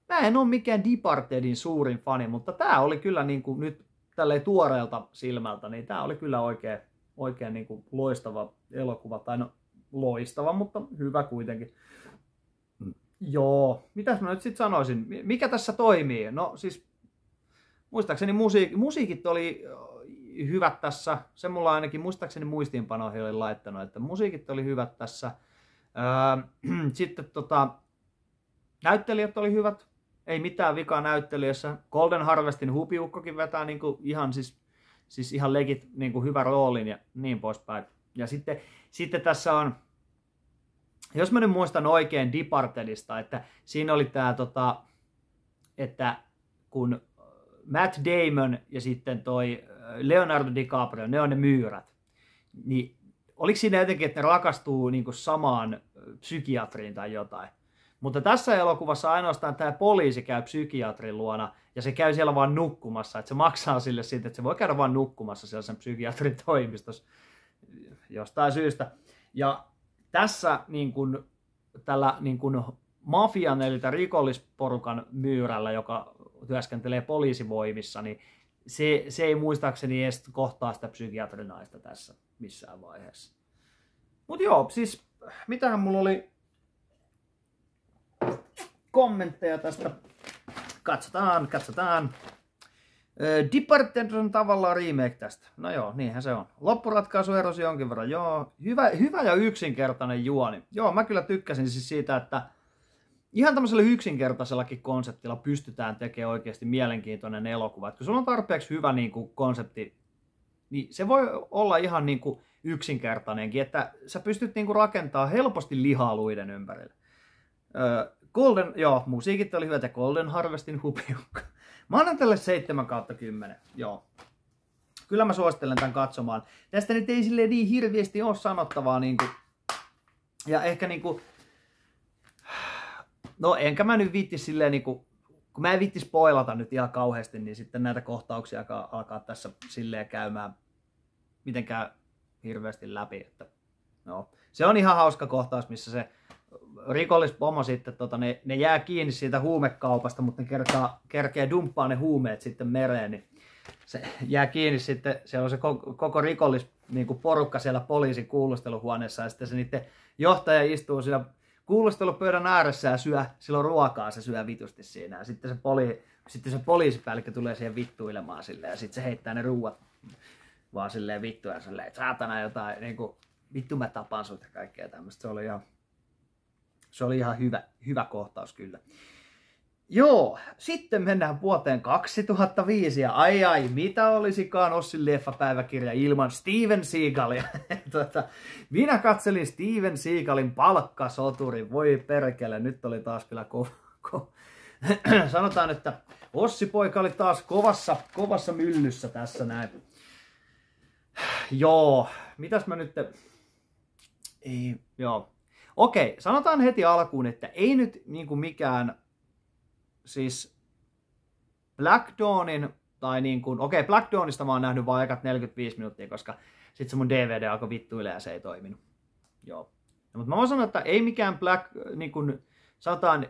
mä en ole mikään Departedin suurin fani, mutta tämä oli kyllä niin kuin nyt tälleen tuoreelta silmältä, niin tämä oli kyllä oikein, oikein niin kuin loistava elokuva, tai no loistava, mutta hyvä kuitenkin. Mm. Joo, mitäs mä nyt sitten sanoisin? Mikä tässä toimii? No siis, muistaakseni musiik- musiikit oli hyvät tässä. Se mulla ainakin muistaakseni muistiinpanoihin oli laittanut, että musiikit oli hyvät tässä. Öö, sitten tota, näyttelijät oli hyvät. Ei mitään vikaa näyttelijässä. Golden Harvestin hupiukkokin vetää niin kuin ihan siis, siis ihan legit niin kuin hyvä roolin ja niin poispäin. Ja sitten, sitten tässä on, jos mä nyt muistan oikein Departedista, että siinä oli tämä, tota, että kun Matt Damon ja sitten toi Leonardo DiCaprio, ne on ne myyrät. Niin oliko siinä jotenkin, että ne rakastuu niin samaan psykiatriin tai jotain? Mutta tässä elokuvassa ainoastaan tämä poliisi käy psykiatrin luona ja se käy siellä vaan nukkumassa. Että se maksaa sille siitä, että se voi käydä vaan nukkumassa siellä sen psykiatrin toimistossa jostain syystä. Ja tässä niin kuin, tällä niin kuin mafian eli rikollisporukan myyrällä, joka työskentelee poliisivoimissa, niin se, se ei muistaakseni edes kohtaa sitä psykiatrinaista tässä missään vaiheessa. Mutta joo, siis mitähän mulla oli kommentteja tästä. Katsotaan, katsotaan. Departed on tavallaan remake tästä. No joo, niinhän se on. Loppuratkaisu erosi jonkin verran. Joo, hyvä, hyvä ja yksinkertainen juoni. Joo, mä kyllä tykkäsin siis siitä, että ihan tämmöisellä yksinkertaisellakin konseptilla pystytään tekemään oikeasti mielenkiintoinen elokuva. Et kun sulla on tarpeeksi hyvä niin kuin, konsepti, niin se voi olla ihan niin kuin, yksinkertainenkin, että sä pystyt niin kuin, rakentaa helposti lihaa luiden ympärille. Öö, Golden, joo, musiikit oli hyvät ja Golden Harvestin hupiukka. Mä annan tälle 7 kautta 10, joo. Kyllä mä suosittelen tämän katsomaan. Tästä nyt ei silleen niin hirviästi ole sanottavaa niin kuin, ja ehkä niin kuin, No enkä mä nyt viitti silleen niin kuin, kun mä en viitti spoilata nyt ihan kauheasti, niin sitten näitä kohtauksia alkaa tässä silleen käymään mitenkään hirveästi läpi. Että, no. Se on ihan hauska kohtaus, missä se rikollispomo sitten, tota, ne, ne jää kiinni siitä huumekaupasta, mutta ne kerkaa, kerkee dumppaa ne huumeet sitten mereen, niin se jää kiinni sitten, siellä on se koko, koko rikollis niin kuin porukka siellä poliisin kuulusteluhuoneessa ja sitten se niiden johtaja istuu siinä kuulustelupöydän ääressä ja syö silloin ruokaa, se syö vitusti siinä. Ja sitten se, poli, sitten se poliisipäällikkö tulee siihen vittuilemaan silleen, ja sitten se heittää ne ruuat vaan silleen vittuja ja silleen, että saatana jotain, niin kuin, vittu mä tapaan sut ja kaikkea tämmöistä. Se oli ihan, se oli ihan hyvä, hyvä kohtaus kyllä. Joo, sitten mennään vuoteen 2005 ja ai ai, mitä olisikaan Ossin leffapäiväkirja ilman Steven Seagalia. tota, minä katselin Steven Seagalin palkkasoturi, voi perkele, nyt oli taas kyllä ko- ko- Sanotaan, että Ossi poika oli taas kovassa, kovassa myllyssä tässä näin. Joo, mitäs mä nyt... Ei, joo. Okei, sanotaan heti alkuun, että ei nyt niin kuin mikään siis Black Dawnin, tai niin kuin, okei, Black Dawnista mä oon nähnyt vain aikat 45 minuuttia, koska sitten se mun DVD alkoi vittuille ja se ei toiminut. Joo. No, mutta mä voin sanoa, että ei mikään Black, niin kuin, sanotaan,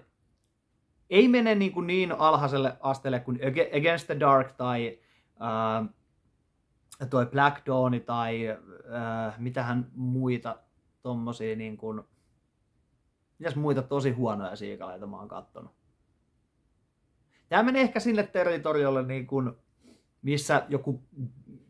ei mene niin, kuin niin alhaiselle asteelle kuin Against the Dark tai äh, toi Black Dawn tai äh, mitähän muita tommosia niin kuin, mitäs muita tosi huonoja siikaleita mä oon kattonut. Tämä menee ehkä sinne territoriolle, niin kuin, missä joku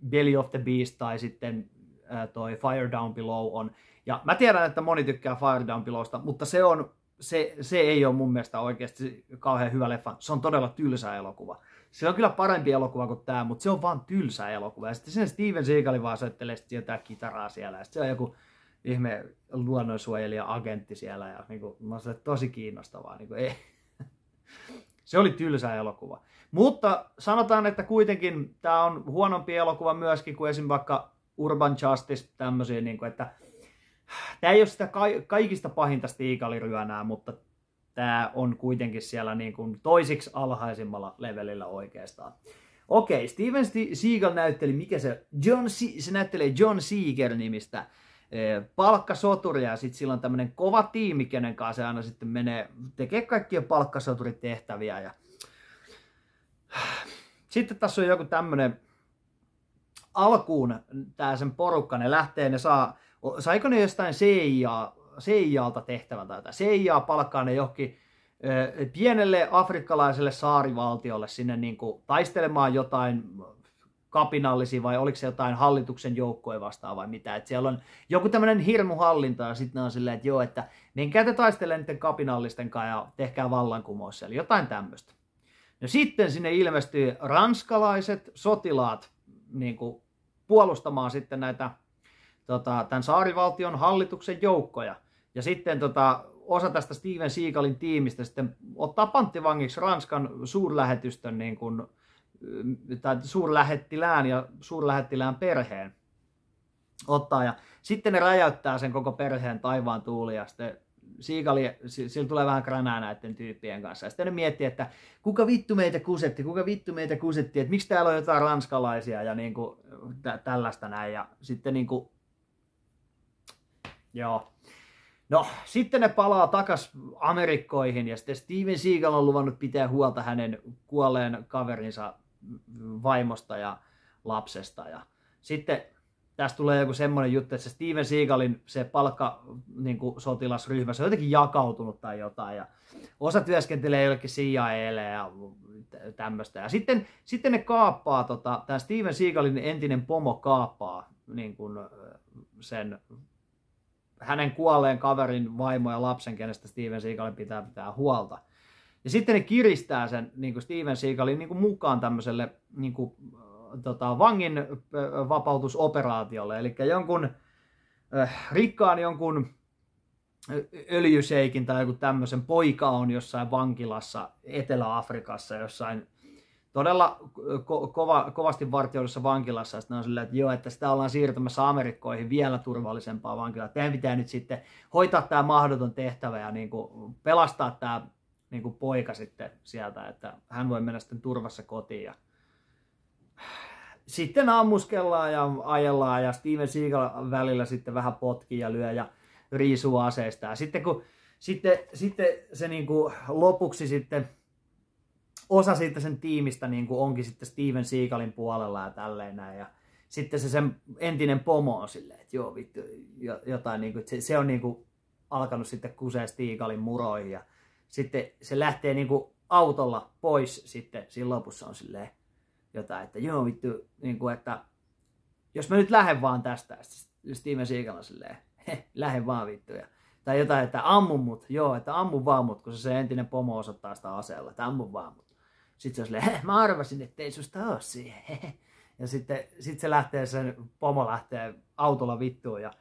Belly of the Beast tai sitten ää, toi Fire Down Below on. Ja mä tiedän, että moni tykkää Fire Down Belowsta, mutta se, on, se, se ei ole mun mielestä oikeasti kauhean hyvä leffa. Se on todella tylsä elokuva. Se on kyllä parempi elokuva kuin tämä, mutta se on vaan tylsä elokuva. Ja sitten sen Steven Seagal vaan soittelee jotain kitaraa siellä. Ja sitten se on joku ihme luonnonsuojelija agentti siellä. Ja niin kuin, mä sanoin, tosi kiinnostavaa. Niin kuin, ei. se oli tylsä elokuva. Mutta sanotaan, että kuitenkin tämä on huonompi elokuva myöskin kuin esim. vaikka Urban Justice, tämmöisiä, niin kuin, että tämä ei ole sitä kaikista pahinta Stiikaliryönää, mutta tämä on kuitenkin siellä niin kuin toisiksi alhaisimmalla levelillä oikeastaan. Okei, Steven Seagal näytteli, mikä se, John Se- se näyttelee John Seeger-nimistä eh, palkkasoturia, ja sitten sillä on tämmöinen kova tiimi, kenen kanssa se aina sitten menee, tekee kaikkia palkkasoturitehtäviä, ja sitten tässä on joku tämmöinen alkuun tää sen porukka, ne lähtee, ne saa, saiko ne jostain CIA, tehtävän tai jotain. CIA palkkaa ne johonkin pienelle afrikkalaiselle saarivaltiolle sinne niin kuin taistelemaan jotain kapinallisia vai oliko se jotain hallituksen joukkoja vastaan vai mitä. Että siellä on joku tämmöinen hirmuhallinta ja sitten on silleen, että joo, että menkää te taistelemaan niiden kapinallisten kanssa ja tehkää vallankumous siellä. Jotain tämmöistä. No sitten sinne ilmestyy ranskalaiset sotilaat niin kuin puolustamaan sitten näitä tota, tämän saarivaltion hallituksen joukkoja. Ja sitten tota, osa tästä Steven Seagalin tiimistä sitten ottaa panttivangiksi Ranskan suurlähetystön niin kuin, tai suurlähettilään ja suurlähettilään perheen ottaa. Ja sitten ne räjäyttää sen koko perheen taivaan tuuli ja sitten Siigali, sillä tulee vähän kränää näiden tyyppien kanssa. Ja sitten ne miettii, että kuka vittu meitä kusetti, kuka vittu meitä kusetti, että miksi täällä on jotain ranskalaisia ja niin kuin, tä- tällaista näin. Ja sitten niin kuin, joo. No, sitten ne palaa takas Amerikkoihin ja sitten Steven Seagal on luvannut pitää huolta hänen kuolleen kaverinsa vaimosta ja lapsesta. Ja sitten tästä tulee joku semmoinen juttu, että se Steven Seagalin se palkka niin kuin sotilasryhmä, se on jotenkin jakautunut tai jotain. Ja osa työskentelee jollekin CIAlle ja tämmöistä. Ja sitten, sitten ne kaappaa, tota, tämä Steven Seagalin entinen pomo kaappaa niin kuin sen hänen kuolleen kaverin vaimo ja lapsen, kenestä Steven Seagalin pitää pitää huolta. Ja sitten ne kiristää sen niin kuin Steven Seagalin niin kuin mukaan tämmöiselle niin kuin, tota, vangin vapautusoperaatiolle. Eli jonkun äh, rikkaan jonkun öljyseikin tai joku tämmöisen poika on jossain vankilassa Etelä-Afrikassa jossain todella ko- kova, kovasti vartioidussa vankilassa, ja sitten on silleen, että joo, että sitä ollaan siirtämässä Amerikkoihin vielä turvallisempaa vankilaa. Teidän pitää nyt sitten hoitaa tämä mahdoton tehtävä ja niin kuin pelastaa tämä niin kuin poika sitten sieltä, että hän voi mennä sitten turvassa kotiin. Ja... Sitten ammuskellaan ja ajellaan ja Steven Seagal välillä sitten vähän potkii ja lyö ja riisuu aseista. Ja sitten kun sitten, sitten se niin kuin lopuksi sitten osa siitä sen tiimistä niin kuin onkin sitten Steven Seagalin puolella ja tälleen näin. Ja sitten se sen entinen pomo on silleen, että joo vittu, jotain niin kuin, se, se on niin kuin alkanut sitten kusea Seagalin muroihin ja sitten se lähtee niin kuin autolla pois sitten siinä lopussa on silleen jotain, että joo vittu, niin kuin, että jos mä nyt lähden vaan tästä, ja Steven Seagal on silleen, lähden vaan vittu. Ja, tai jotain, että ammu mut, joo, että ammu vaan mut, kun se, se entinen pomo osoittaa sitä aseella, että ammu vaan mut. Sitten se on silleen, mä arvasin, että ei susta ole siihen. Ja sitten sit se lähtee, sen pomo lähtee autolla vittuun ja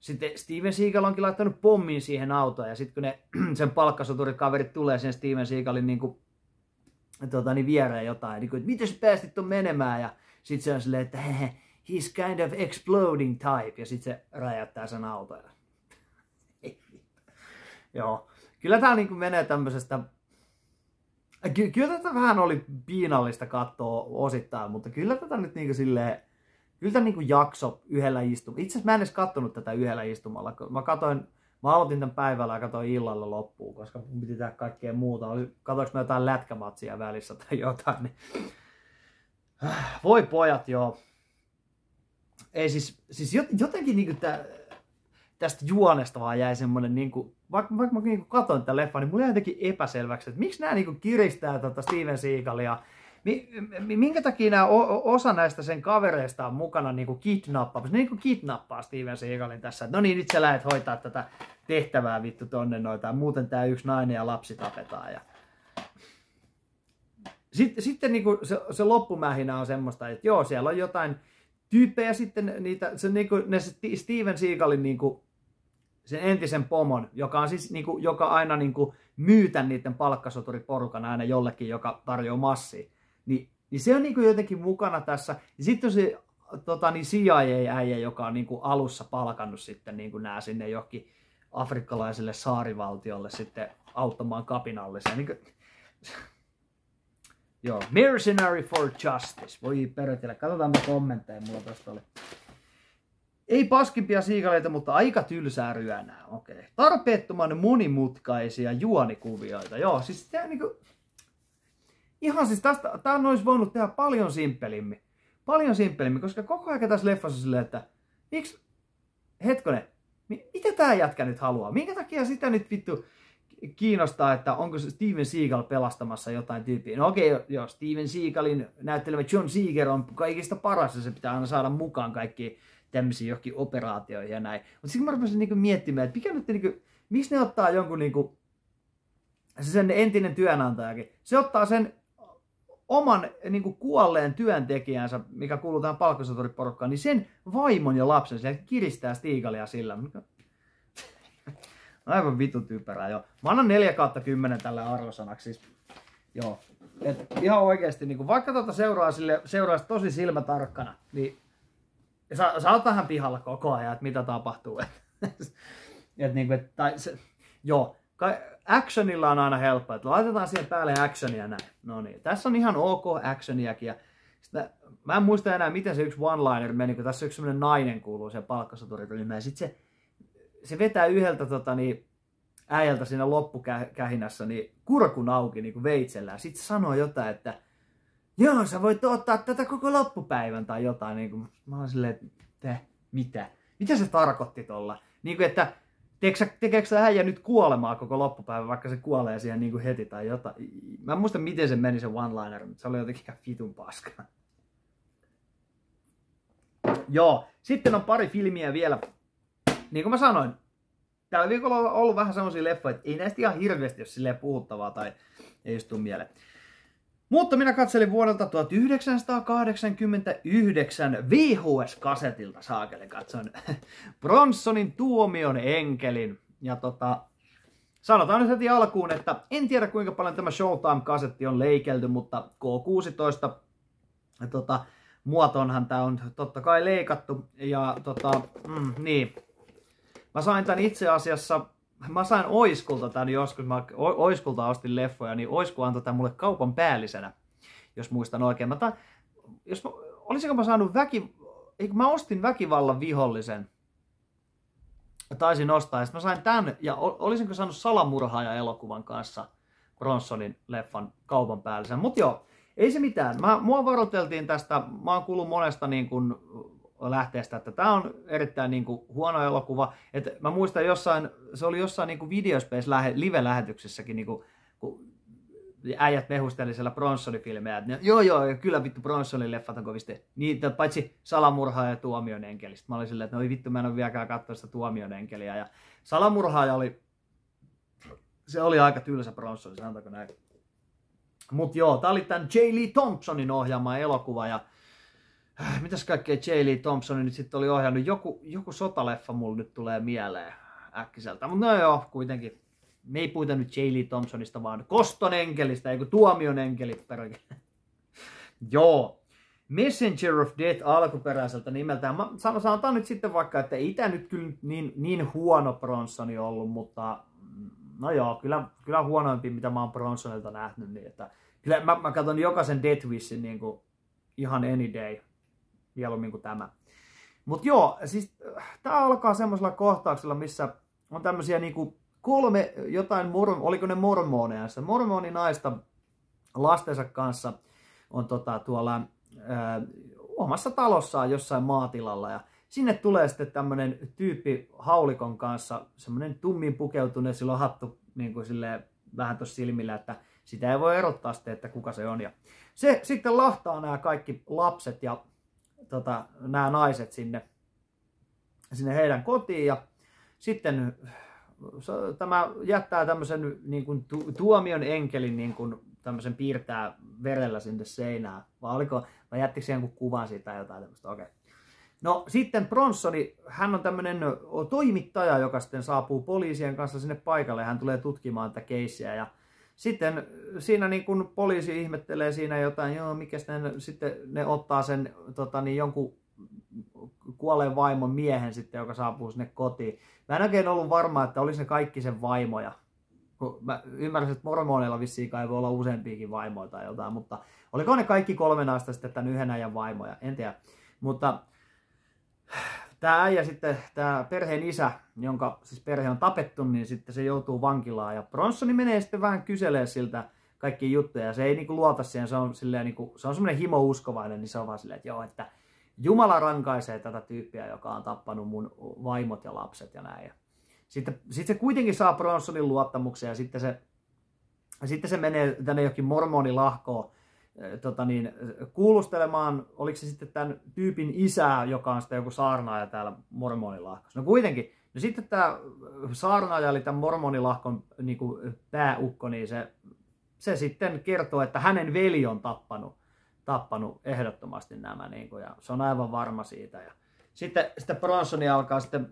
sitten Steven Seagal onkin laittanut pommin siihen autoon ja sitten kun ne, sen palkkasoturikaverit tulee sen Steven Seagalin niin kuin, tota, niin viereen jotain, niin kuin, että miten sä päästit ton menemään? Ja sitten se on silleen, että hehe, he's kind of exploding type. Ja sitten se räjäyttää sen auton. Joo, kyllä tää niin menee tämmöisestä Ky- kyllä tätä vähän oli piinallista katsoa osittain, mutta kyllä tätä nyt niinku silleen, kyllä tämä niinku jakso yhdellä istumalla. Itse asiassa mä en edes kattonut tätä yhdellä istumalla. Mä katoin, mä aloitin tämän päivällä ja katoin illalla loppuun, koska mun piti tehdä kaikkea muuta. Katoinko mä jotain lätkämatsia välissä tai jotain. Niin... Voi pojat, joo. Ei siis, siis jotenkin niinku tää, tästä juonesta vaan jäi semmoinen, niin kuin, vaikka, vaikka mä niin katsoin tätä leffaa, niin mulla jäi jotenkin epäselväksi, että miksi nämä niin kiristää tota Steven Seagalia minkä takia nämä, osa näistä sen kavereista on mukana niin kidnappaamassa? Ne niin kuin kidnappaa Steven Seagalin tässä. No niin, nyt sä lähdet hoitaa tätä tehtävää vittu tonne noita. Muuten tämä yksi nainen ja lapsi tapetaan. Ja... Sitten, sitten niin kuin se, se loppumähinä on semmoista, että joo, siellä on jotain tyyppejä sitten, niitä, se, niin kuin, ne Steven Seagalin niin kuin, sen entisen pomon, joka on siis niin kuin, joka aina niin kuin, myytän niiden palkkasoturiporukan aina jollekin, joka tarjoaa massia niin, niin se on niin kuin jotenkin mukana tässä. Ja sitten se tota, niin CIA-äijä, joka on niin kuin alussa palkannut sitten niin kuin nämä sinne johonkin afrikkalaiselle saarivaltiolle sitten auttamaan kapinallisia. Niin kuin... Joo, Mercenary for Justice. Voi perötellä. Katsotaan mitä kommentteja mulla tuosta oli. Ei paskimpia siikaleita, mutta aika tylsää ryönää. Okei. Okay. Tarpeettoman monimutkaisia juonikuvioita. Joo, siis tämä niinku... Ihan siis tästä, tämä olisi voinut tehdä paljon simppelimmin. Paljon simppelimmin, koska koko ajan tässä leffassa on silleen, että miksi, hetkonen, mitä tämä jätkä nyt haluaa? Minkä takia sitä nyt vittu kiinnostaa, että onko Steven Seagal pelastamassa jotain tyyppiä? No okei, okay, joo, Steven Seagalin näyttelemä John Seeger on kaikista paras ja se pitää aina saada mukaan kaikki tämmöisiin johonkin operaatioihin ja näin. Mutta sitten mä rupesin niinku miettimään, että mikä nyt, niinku, miksi ne ottaa jonkun niinku, se sen entinen työnantajakin, se ottaa sen oman niin kuin kuolleen työntekijänsä, mikä kuuluu tähän palkkasotoriporukkaan, niin sen vaimon ja lapsen siellä kiristää Stigalia sillä. Aivan vitu typerää, joo. Mä annan 4 kautta 10 tälle arvosanaksi. Siis, joo. Et ihan oikeasti, niin vaikka tuota seuraa, sille, seuraa tosi silmätarkkana, niin sä, sä oot vähän pihalla koko ajan, että mitä tapahtuu. et, niin kuin, et, tai se, joo, actionilla on aina helppoa, että laitetaan siihen päälle actionia näin. No niin, tässä on ihan ok actioniakin. Ja sitä, mä en muista enää, miten se yksi one-liner meni, kun tässä yksi semmoinen nainen kuuluu siihen palkkasoturiryhmään. Ja sitten se, se vetää yhdeltä tota, niin, äijältä siinä loppukähinässä niin kurkun auki niin kuin veitsellä. Sitten sanoo jotain, että joo, sä voit ottaa tätä koko loppupäivän tai jotain. Niin kuin, mä oon silleen, että mitä? Mitä se tarkoitti tuolla? Niin kuin, että tekeekö se äijä nyt kuolemaa koko loppupäivä, vaikka se kuolee siihen niin kuin heti tai jotain. Mä en muista, miten se meni se one-liner, mutta se oli jotenkin ihan vitun paska. Joo, sitten on pari filmiä vielä. Niin kuin mä sanoin, tällä viikolla on ollut vähän semmoisia leffoja, että ei näistä ihan hirveästi ole silleen puhuttavaa tai ei istu mieleen. Mutta minä katselin vuodelta 1989 VHS-kasetilta saakeli katson Bronsonin tuomion enkelin. Ja tota, sanotaan nyt heti alkuun, että en tiedä kuinka paljon tämä Showtime-kasetti on leikelty, mutta K16 tota, muotoonhan tämä on totta kai leikattu. Ja tota, mm, niin, mä sain tämän itse asiassa mä sain Oiskulta tämän joskus, mä Oiskulta ostin leffoja, niin Oisku antoi tämän mulle kaupan päällisenä, jos muistan oikein. Mä ta, jos mä, olisinko mä saanut väki, eikö mä ostin väkivallan vihollisen, taisin ostaa, ja mä sain tämän, ja olisinko saanut salamurhaaja elokuvan kanssa Bronsonin leffan kaupan päällisen. Mutta joo, ei se mitään. Mä, mua varoiteltiin tästä, mä oon kuullut monesta niin kuin lähteestä, että tämä on erittäin niin kuin, huono elokuva. Et mä muistan jossain, se oli jossain niin kuin Videospace live-lähetyksessäkin, niin kuin, kun äijät mehusteli siellä Bronsonin-filmejä, että joo joo, kyllä vittu Bronsonin leffat on kovasti. Niitä paitsi Salamurhaaja ja Tuomion enkelistä. Mä olin silleen, että no vittu, mä en ole vieläkään katsoa sitä Tuomion enkeliä. Ja Salamurhaaja oli, se oli aika tylsä Bronson, sanotaanko näin. Mut joo, tää oli tämän J. Lee Thompsonin ohjaama elokuva ja mitäs kaikkea J. Lee Thompson nyt sitten oli ohjannut? Joku, joku sotaleffa mulle nyt tulee mieleen äkkiseltä. Mutta no joo, kuitenkin. Me ei puhuta nyt J. Lee Thompsonista, vaan Koston enkelistä, eikö Tuomion enkelit joo. Messenger of Death alkuperäiseltä nimeltään. Mä sanotaan nyt sitten vaikka, että ei tämä nyt kyllä niin, niin huono Bronsoni ollut, mutta no joo, kyllä, kyllä huonoimpi, mitä mä oon Bronsonilta nähnyt. Niin että, kyllä mä, mä katson jokaisen Death Wishin niin kuin ihan any day mieluummin kuin tämä. Mutta joo, siis tämä alkaa semmoisella kohtauksella, missä on tämmöisiä niinku kolme jotain, morm, oliko ne mormoneja, mormoninaista lastensa kanssa on tota, tuolla ää, omassa talossaan jossain maatilalla ja sinne tulee sitten tämmöinen tyyppi haulikon kanssa, semmoinen tummin pukeutunut, sillä on hattu niin kuin silleen, vähän tuossa silmillä, että sitä ei voi erottaa sitten, että kuka se on. Ja se sitten lahtaa nämä kaikki lapset ja tota, nämä naiset sinne, sinne heidän kotiin ja sitten tämä jättää tämmöisen niin kuin, tu, tuomion enkelin niin kuin, tämmöisen piirtää verellä sinne seinään. Vai, oliko, vai jättikö se jonkun kuvan siitä tai jotain tämmöistä? Okei. Okay. No sitten Bronsoni, hän on tämmöinen toimittaja, joka sitten saapuu poliisien kanssa sinne paikalle. Hän tulee tutkimaan tätä keissiä ja sitten siinä niin kun poliisi ihmettelee siinä jotain, joo, mikä sitten, sitten ne ottaa sen tota, niin jonkun kuolleen vaimon miehen sitten, joka saapuu sinne kotiin. Mä en oikein ollut varma, että olisi ne kaikki sen vaimoja. Mä ymmärsin, että mormoneilla vissiin kai voi olla useampiakin vaimoja tai jotain, mutta oliko ne kaikki kolme naista sitten tämän yhden ajan vaimoja, en tiedä. Mutta tämä äijä sitten, tämä perheen isä, jonka siis perhe on tapettu, niin sitten se joutuu vankilaan. Ja Bronsoni menee sitten vähän kyselee siltä kaikki juttuja. Ja se ei niinku luota siihen, se on, silleen, niinku, se on semmoinen himo-uskovainen, niin se on vaan silleen, että joo, että Jumala rankaisee tätä tyyppiä, joka on tappanut mun vaimot ja lapset ja näin. Sitten, sitten se kuitenkin saa Bronsonin luottamuksen ja sitten se, sitten se menee tänne jokin mormonilahkoon tota niin, kuulustelemaan, oliko se sitten tämän tyypin isää, joka on sitten joku saarnaaja täällä mormonilahkossa. No kuitenkin, no sitten tämä saarnaaja, eli tämän mormonilahkon niin kuin pääukko, niin se, se sitten kertoo, että hänen veli on tappanut, tappanut ehdottomasti nämä, niin kuin, ja se on aivan varma siitä. Ja sitten, sitten Bronsoni alkaa sitten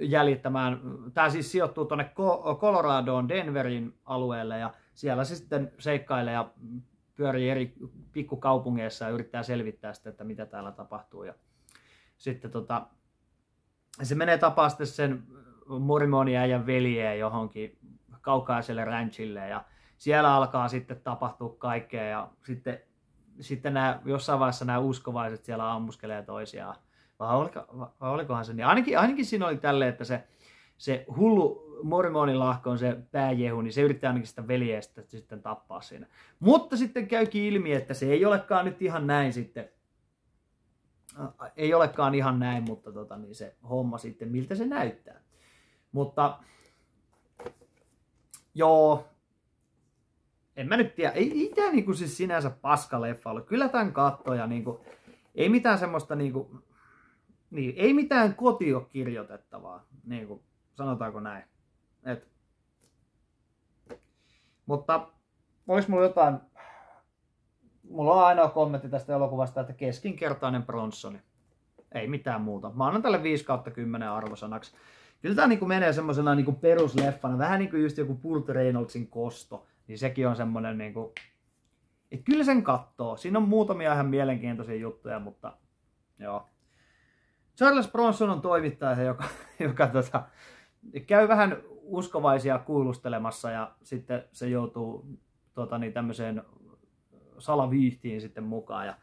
jäljittämään, tämä siis sijoittuu tuonne Coloradoon, Denverin alueelle, ja siellä se sitten seikkailee ja pyörii eri pikkukaupungeissa ja yrittää selvittää sitä, että mitä täällä tapahtuu. Ja sitten tota, se menee tapaa sitten sen mormonia ja veljeä johonkin kaukaiselle ranchille ja siellä alkaa sitten tapahtua kaikkea ja sitten, sitten nämä, jossain vaiheessa nämä uskovaiset siellä ammuskelee toisiaan. Vai, oliko, vai olikohan se niin? Ainakin, ainakin siinä oli tälle, että se, se hullu mormonilahko on se pääjehu, niin se yrittää ainakin sitä veljestä sitten tappaa siinä. Mutta sitten käykin ilmi, että se ei olekaan nyt ihan näin sitten. Ei olekaan ihan näin, mutta tota, niin se homma sitten, miltä se näyttää. Mutta joo, en mä nyt tiedä, ei, ei tämä niinku siis sinänsä paska leffa ole. Kyllä tämän kattoja, niinku, ei mitään semmoista, niinku, niin, ei mitään kotio kirjoitettavaa, niinku, sanotaanko näin. Et. Mutta olisi mulla jotain, mulla on ainoa kommentti tästä elokuvasta, että keskinkertainen Bronsoni. Ei mitään muuta. Mä annan tälle 5 kautta 10 arvosanaksi. Kyllä tää niinku menee semmosena niinku perusleffana, vähän niinku just joku Burt Reynoldsin kosto. Niin sekin on semmonen niinku, et kyllä sen kattoo. Siinä on muutamia ihan mielenkiintoisia juttuja, mutta joo. Charles Bronson on toimittaja, joka, joka tota, käy vähän uskovaisia kuulustelemassa ja sitten se joutuu tota, niin, tämmöiseen salaviihtiin sitten mukaan ja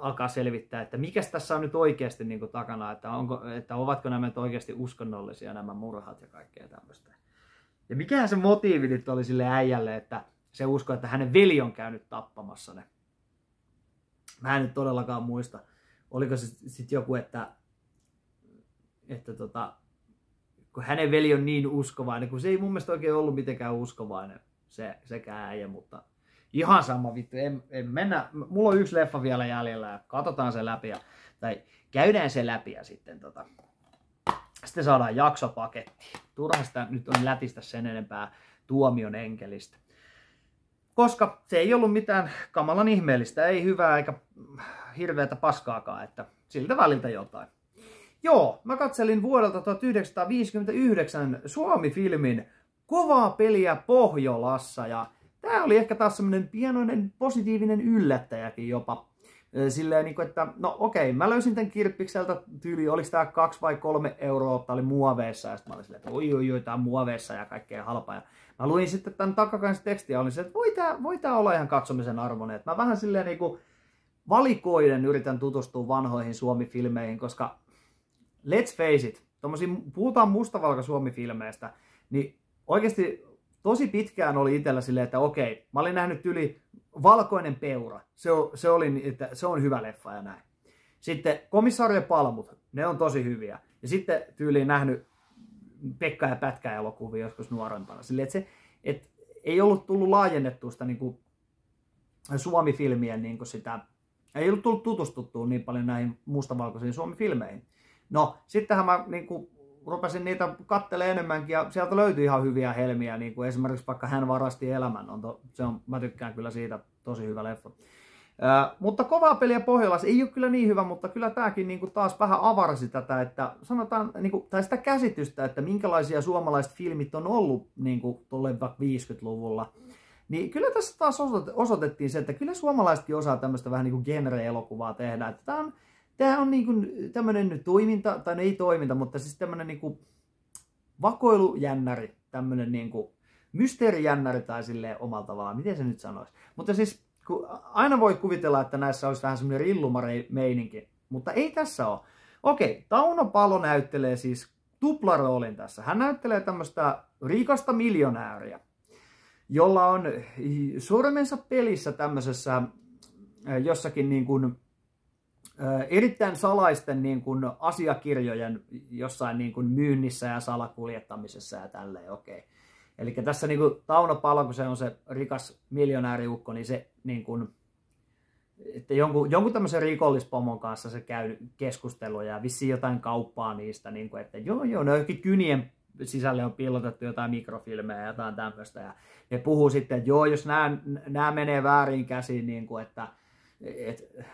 alkaa selvittää, että mikä tässä on nyt oikeasti niin kuin takana, että, onko, että ovatko nämä oikeasti uskonnollisia nämä murhat ja kaikkea tämmöistä. Ja mikähän se motiivi nyt oli sille äijälle, että se uskoi, että hänen veli on käynyt tappamassa ne. Mä en nyt todellakaan muista. Oliko se sitten joku, että, että tota, kun hänen veli on niin uskovainen, kun se ei mun mielestä oikein ollut mitenkään uskovainen se, sekä äijä, mutta ihan sama vittu, en, en mennä, mulla on yksi leffa vielä jäljellä ja katsotaan se läpi ja, tai käydään se läpi ja sitten tota, sitten saadaan jaksopaketti. Turha sitä nyt on lätistä sen enempää tuomion enkelistä. Koska se ei ollut mitään kamalan ihmeellistä, ei hyvää eikä hirveätä paskaakaan, että siltä väliltä jotain. Joo, mä katselin vuodelta 1959 Suomi-filmin Kovaa peliä Pohjolassa ja tää oli ehkä taas semmonen pienoinen positiivinen yllättäjäkin jopa. Silleen, niin kuin, että no okei, mä löysin tämän kirppikseltä tyyli, oliko tää kaksi vai kolme euroa, tää oli muoveissa ja sitten mä olin silleen, että oi oi oi, tää on muoveissa ja kaikkea halpaa. Ja mä luin sitten tämän takakanssa tekstiä ja olin silleen, että voi tää, voi tää olla ihan katsomisen arvoinen. Mä vähän silleen niin kuin valikoiden yritän tutustua vanhoihin Suomi-filmeihin, koska let's face it, tommosia, puhutaan mustavalka Suomi-filmeistä, niin oikeasti tosi pitkään oli itsellä silleen, että okei, mä olin nähnyt yli Valkoinen peura, se, se, oli, että se on hyvä leffa ja näin. Sitten komissaario Palmut, ne on tosi hyviä. Ja sitten tyyliin nähnyt Pekka ja Pätkä elokuvia joskus nuorempana. Silleen, että se, et ei ollut tullut laajennettua sitä niin kuin Suomi-filmien niin kuin sitä, ei ollut tullut tutustuttua niin paljon näihin mustavalkoisiin Suomi-filmeihin. No, sittenhän mä niin kuin, rupesin niitä kattelemaan enemmänkin ja sieltä löytyi ihan hyviä helmiä, niin kuin esimerkiksi vaikka Hän varasti elämän, on to, se on, mä tykkään kyllä siitä, tosi hyvä leffa. Ää, mutta kovaa peliä Pohjolassa ei ole kyllä niin hyvä, mutta kyllä tämäkin niin kuin taas vähän avarsi tätä, että sanotaan, niin kuin, tai sitä käsitystä, että minkälaisia suomalaiset filmit on ollut niin kuin, 50-luvulla. Niin kyllä tässä taas osoitettiin se, että kyllä suomalaisetkin osaa tämmöistä vähän niin kuin genre-elokuvaa tehdä. Että tämä on, tämä on niin kuin tämmöinen toiminta, tai no ei toiminta, mutta siis tämmöinen niin kuin vakoilujännäri, tämmöinen niin kuin mysteerijännäri tai silleen omalla tavallaan, miten se nyt sanoisi. Mutta siis aina voi kuvitella, että näissä olisi vähän semmoinen rillumari-meininki, mutta ei tässä ole. Okei, Tauno Palo näyttelee siis tuplaroolin tässä. Hän näyttelee tämmöistä rikasta miljonääriä, jolla on sormensa pelissä tämmöisessä jossakin niin kuin, erittäin salaisten niin kuin, asiakirjojen jossain niin kuin, myynnissä ja salakuljettamisessa ja tälleen, okei. Okay. Eli tässä niin kuin, Tauno Palo, kun se on se rikas miljonääriukko, niin se niin kuin, että jonkun, jonkun tämmöisen rikollispomon kanssa se käy keskusteluja ja vissiin jotain kauppaa niistä, niin kuin, että joo joo, ne johonkin kynien sisälle on piilotettu jotain mikrofilmejä ja jotain tämmöistä. Ja ne puhuu sitten, että joo, jos nämä, nämä menee väärin käsiin, niin kuin, että, että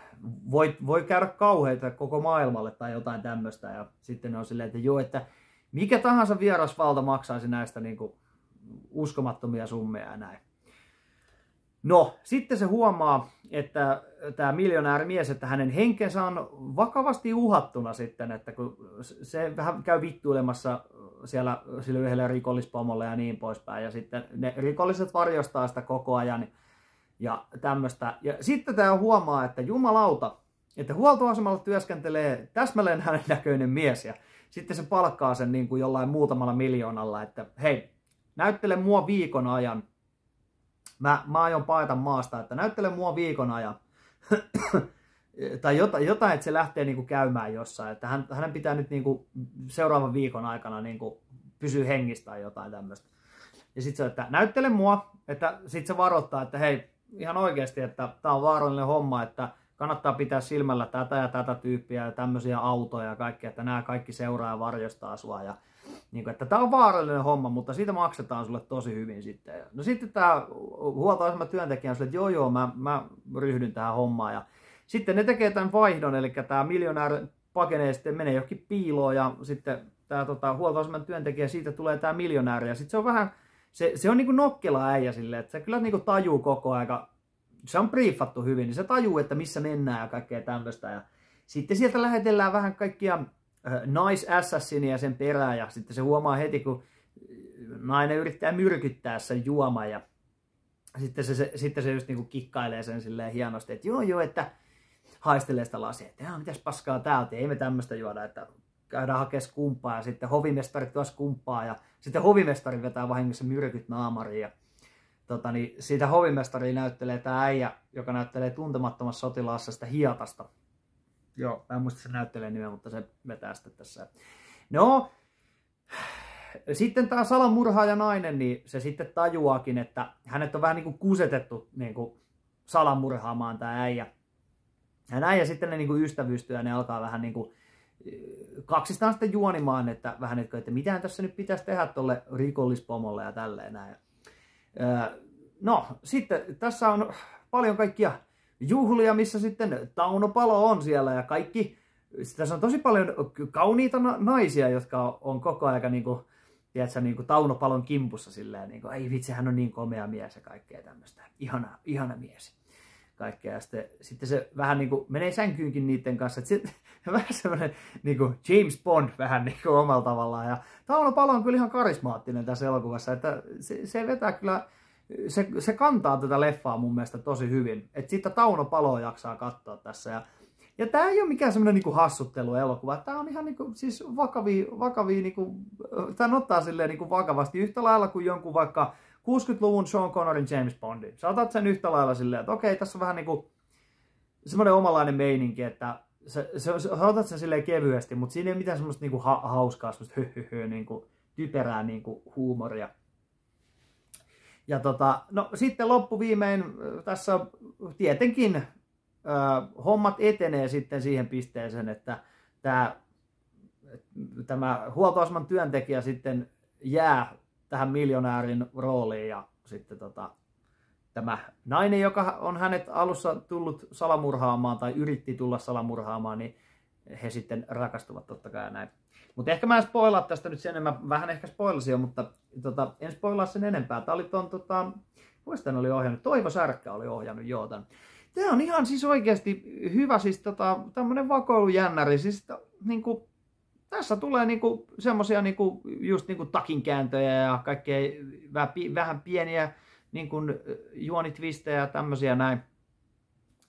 voi, voi käydä kauheita koko maailmalle tai jotain tämmöistä. Ja sitten ne on silleen, että joo, että mikä tahansa vierasvalta maksaisi näistä niin kuin, uskomattomia summia ja näin. No, sitten se huomaa, että tämä miljonäärimies, että hänen henkensä on vakavasti uhattuna sitten, että kun se vähän käy vittuilemassa siellä sille yhdelle rikollispomolle ja niin poispäin, ja sitten ne rikolliset varjostaa sitä koko ajan ja tämmöistä. Ja sitten tämä huomaa, että jumalauta, että huoltoasemalla työskentelee täsmälleen hänen näköinen mies, ja sitten se palkkaa sen niin kuin jollain muutamalla miljoonalla, että hei, näyttele mua viikon ajan. Mä, mä aion paeta maasta, että näyttele mua viikon ajan. tai jotain, että se lähtee niinku käymään jossain. Että hän, hänen pitää nyt niinku seuraavan viikon aikana niinku pysyä hengissä tai jotain tämmöistä. Ja sitten se, että näyttele mua, että sitten se varoittaa, että hei, ihan oikeasti, että tämä on vaarallinen homma, että kannattaa pitää silmällä tätä ja tätä tyyppiä ja tämmöisiä autoja ja kaikkea, että nämä kaikki seuraa ja varjostaa sua. Ja niin kuin, että tämä on vaarallinen homma, mutta siitä maksetaan sulle tosi hyvin sitten. No sitten tämä huoltoasema työntekijä on sille, että joo joo, mä, mä ryhdyn tähän hommaan. Ja sitten ne tekee tämän vaihdon, eli tämä miljonääri pakenee sitten, menee johonkin piiloon ja sitten tämä tota, huoltoaseman työntekijä, siitä tulee tämä miljonääri. Ja sitten se on vähän, se, se on niin kuin nokkela äijä silleen, että se kyllä niin kuin tajuu koko aika, se on briefattu hyvin, niin se tajuu, että missä mennään ja kaikkea tämmöistä. Ja sitten sieltä lähetellään vähän kaikkia naisassassinia sen perään ja sitten se huomaa heti, kun nainen yrittää myrkyttää sen juoma ja sitten se, se, sitten se just niinku kikkailee sen silleen hienosti, että joo joo, että haistelee sitä lasia, että mitäs paskaa täältä, ei me tämmöistä juoda, että käydään hakemaan skumppaa ja sitten hovimestari tuo skumppaa ja sitten hovimestari vetää vahingossa myrkyt naamariin ja tota, niin siitä hovimestari näyttelee tämä äijä, joka näyttelee tuntemattomassa sotilaassa sitä hiatasta, Joo, mä en muista se näyttelee nimeä, mutta se vetää sitten tässä. No, sitten tämä salamurhaaja nainen, niin se sitten tajuakin, että hänet on vähän niin kuin kusetettu niin kuin salamurhaamaan tämä äijä. Ja äijä sitten ne niin kuin ystävystyy ne alkaa vähän niin kuin kaksistaan sitten juonimaan, että vähän että, että mitä tässä nyt pitäisi tehdä tuolle rikollispomolle ja tälleen näin. No, sitten tässä on paljon kaikkia juhlia, missä sitten Tauno Palo on siellä ja kaikki, tässä on tosi paljon kauniita naisia, jotka on koko ajan niin kuin, tiedätkö, niin kuin Tauno Palon kimpussa silleen, niin kuin, ei vitsi, hän on niin komea mies ja kaikkea tämmöistä. Ihana, ihana mies. Kaikkea. Ja sitten, sitten se vähän niin kuin menee sänkyynkin niiden kanssa. Että se, vähän semmoinen niin kuin James Bond vähän niin kuin omalla tavallaan. Ja Tauno Palo on kyllä ihan karismaattinen tässä elokuvassa. Että se, se vetää kyllä se, se kantaa tätä leffaa mun mielestä tosi hyvin. Että siitä Tauno Palo jaksaa katsoa tässä. Ja, ja tämä ei ole mikään semmoinen niinku hassuttelu-elokuva. Tämä on ihan niinku, siis vakavia, vakavia niinku, tämän ottaa silleen niinku vakavasti yhtä lailla kuin jonkun vaikka 60-luvun Sean Connerin James Bondin. Sä otat sen yhtä lailla silleen, että okei, tässä on vähän niinku semmoinen omalainen meininki, että sä, sä, sä otat sen silleen kevyesti, mutta siinä ei ole mitään semmoista niinku ha, hauskaa, semmoista höhöhö, niinku, typerää niinku huumoria. Ja tota, no sitten loppuviimein tässä tietenkin äh, hommat etenee sitten siihen pisteeseen, että tämä, tämä huoltoaseman työntekijä sitten jää tähän miljonäärin rooliin ja sitten tota, tämä nainen, joka on hänet alussa tullut salamurhaamaan tai yritti tulla salamurhaamaan, niin he sitten rakastuvat totta kai näin. Mutta ehkä mä en spoilaa tästä nyt sen enemmän, vähän ehkä spoilasin jo, mutta tota, en spoilaa sen enempää. Tämä oli tuon, tota, muistan oli ohjannut, Toivo Särkkä oli ohjannut joo tämän. Tämä on ihan siis oikeasti hyvä, siis tota, tämmönen vakoilujännäri, siis niin kuin, tässä tulee niinku semmosia niinku, just niinku takinkääntöjä ja kaikkea vähän pieniä niinku, juonitvistejä ja tämmösiä näin.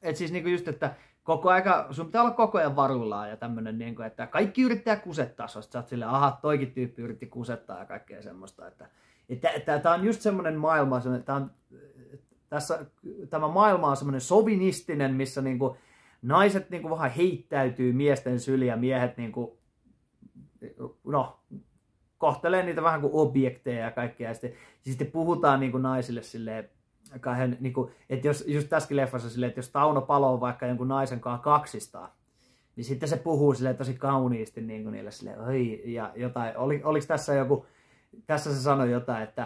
Et siis niinku just, että koko aika, sun pitää olla koko ajan varuillaan ja tämmönen, niin kuin, että kaikki yrittää kusettaa sä oot silleen, aha, toikin tyyppi yritti kusettaa ja kaikkea semmoista, että, että, että tämä on just semmoinen maailma, tämä on, tässä, tämä maailma on semmoinen sovinistinen, missä niin kuin, naiset niin kuin, vähän heittäytyy miesten syliä, miehet niin kuin, no, kohtelee niitä vähän kuin objekteja ja kaikkea, ja sitten, sitten puhutaan niin kuin naisille silleen, kahden, niin kuin, että jos just tässäkin leffassa silleen, että jos Tauno paloo vaikka jonkun naisen kanssa kaksistaan, niin sitten se puhuu sille tosi kauniisti niin kuin niille sille, oi, ja jotain, oli, oliko tässä joku, tässä se sanoi jotain, että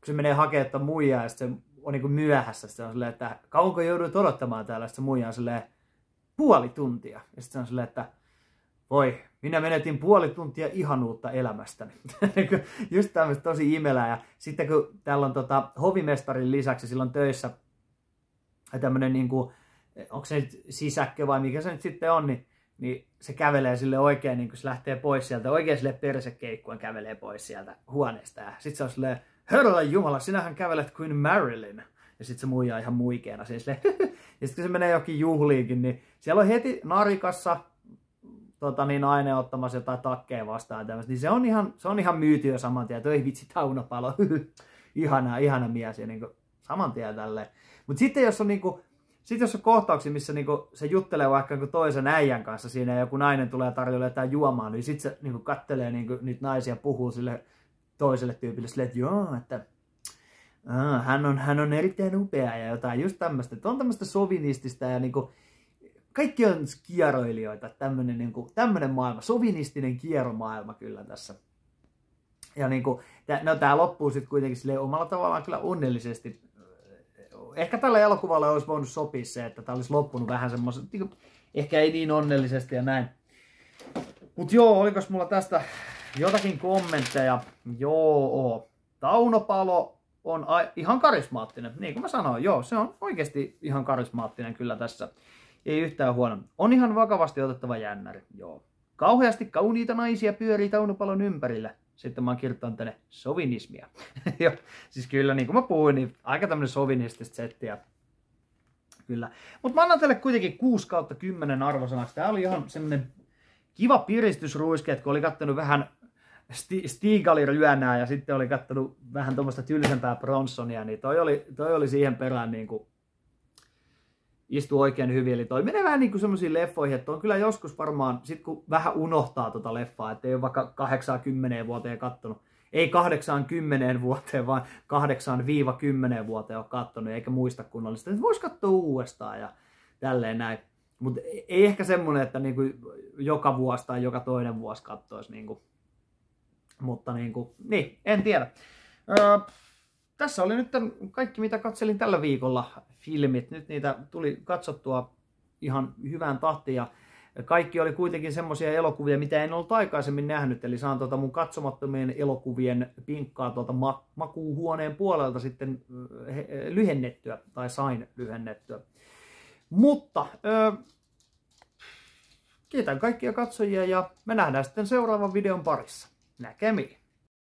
kun se menee hakemaan että muijaa ja sitten se on niin kuin myöhässä, se on silleen, että kauanko joudut odottamaan täällä, sitten se muija on silleen, puoli tuntia, ja sitten se on silleen, että voi, minä menetin puoli tuntia ihanuutta elämästäni. Just tämmöistä tosi imelää. Ja sitten kun täällä on tota, hovimestarin lisäksi silloin töissä tämmöinen, niin kuin, onko se nyt sisäkkö vai mikä se nyt sitten on, niin, niin se kävelee sille oikein, niin kun se lähtee pois sieltä, oikein sille persekeikkuen kävelee pois sieltä huoneesta. Ja sitten se on silleen, herra jumala, sinähän kävelet kuin Marilyn. Ja sitten se muija ihan muikeena. Siis ja sitten kun se menee jokin juhliinkin, niin siellä on heti narikassa tota, niin aine ottamassa jotain takkeja vastaan tämmöistä, niin se on ihan, se on ihan myyty jo saman tien, että ei vitsi taunapalo, ihana, ihana mies ja niin kuin, saman tien tälleen. Mutta sitten jos on niin kuin, sitten jos on kohtauksia, missä niinku se juttelee vaikka niinku toisen äijän kanssa siinä ja joku nainen tulee tarjolle jotain juomaa, niin sitten se niinku kattelee niinku niitä naisia puhuu sille toiselle tyypille sille, että joo, että aa, hän, on, hän on erittäin upea ja jotain just tämmöistä. On tämmöistä sovinistista ja niinku, kaikki on kierroilijoita, tämmönen, niin kuin, tämmönen maailma, sovinistinen kierromaailma kyllä tässä. Ja niin kuin, no tämä loppuu sitten kuitenkin sille omalla tavallaan kyllä onnellisesti. Ehkä tällä elokuvalla olisi voinut sopia se, että tämä olisi loppunut vähän semmoisen, niin ehkä ei niin onnellisesti ja näin. Mutta joo, olikos mulla tästä jotakin kommentteja? Joo, Tauno Palo on ihan karismaattinen. Niin kuin mä sanoin, joo, se on oikeasti ihan karismaattinen kyllä tässä. Ei yhtään huono. On ihan vakavasti otettava jännäri, joo. Kauheasti kauniita naisia pyörii Taunopalon ympärillä. Sitten mä oon kirjoittanut tänne sovinismia. joo, siis kyllä, niin kuin mä puhuin, niin aika tämmönen sovinistista settiä. Kyllä. Mutta mä annan teille kuitenkin 6 kautta 10 arvosanaksi. Tää oli ihan semmonen kiva piristysruiske, että kun oli kattonut vähän Sti- Stigali ryönää ja sitten oli kattonut vähän tuommoista tylsempää Bronsonia, niin toi oli, toi oli siihen perään niin kuin istuu oikein hyvin. Eli toi menee vähän niin kuin semmoisiin leffoihin, että on kyllä joskus varmaan, sit kun vähän unohtaa tota leffaa, että ei ole vaikka 80 vuoteen kattonut, ei 80 vuoteen, vaan 8-10 vuoteen ole kattonut, eikä muista kunnollista, että voisi katsoa uudestaan ja tälleen näin. Mutta ei ehkä semmoinen, että niinku joka vuosi tai joka toinen vuosi katsoisi. Niinku. Mutta niinku, niin, en tiedä. Öö, tässä oli nyt kaikki, mitä katselin tällä viikolla filmit. Nyt niitä tuli katsottua ihan hyvään tahtiin ja kaikki oli kuitenkin semmoisia elokuvia, mitä en ollut aikaisemmin nähnyt, eli saan tuota mun katsomattomien elokuvien pinkkaa tuolta ma- makuuhuoneen puolelta sitten lyhennettyä, tai sain lyhennettyä. Mutta ö, kiitän kaikkia katsojia ja me nähdään sitten seuraavan videon parissa. Näkemiin!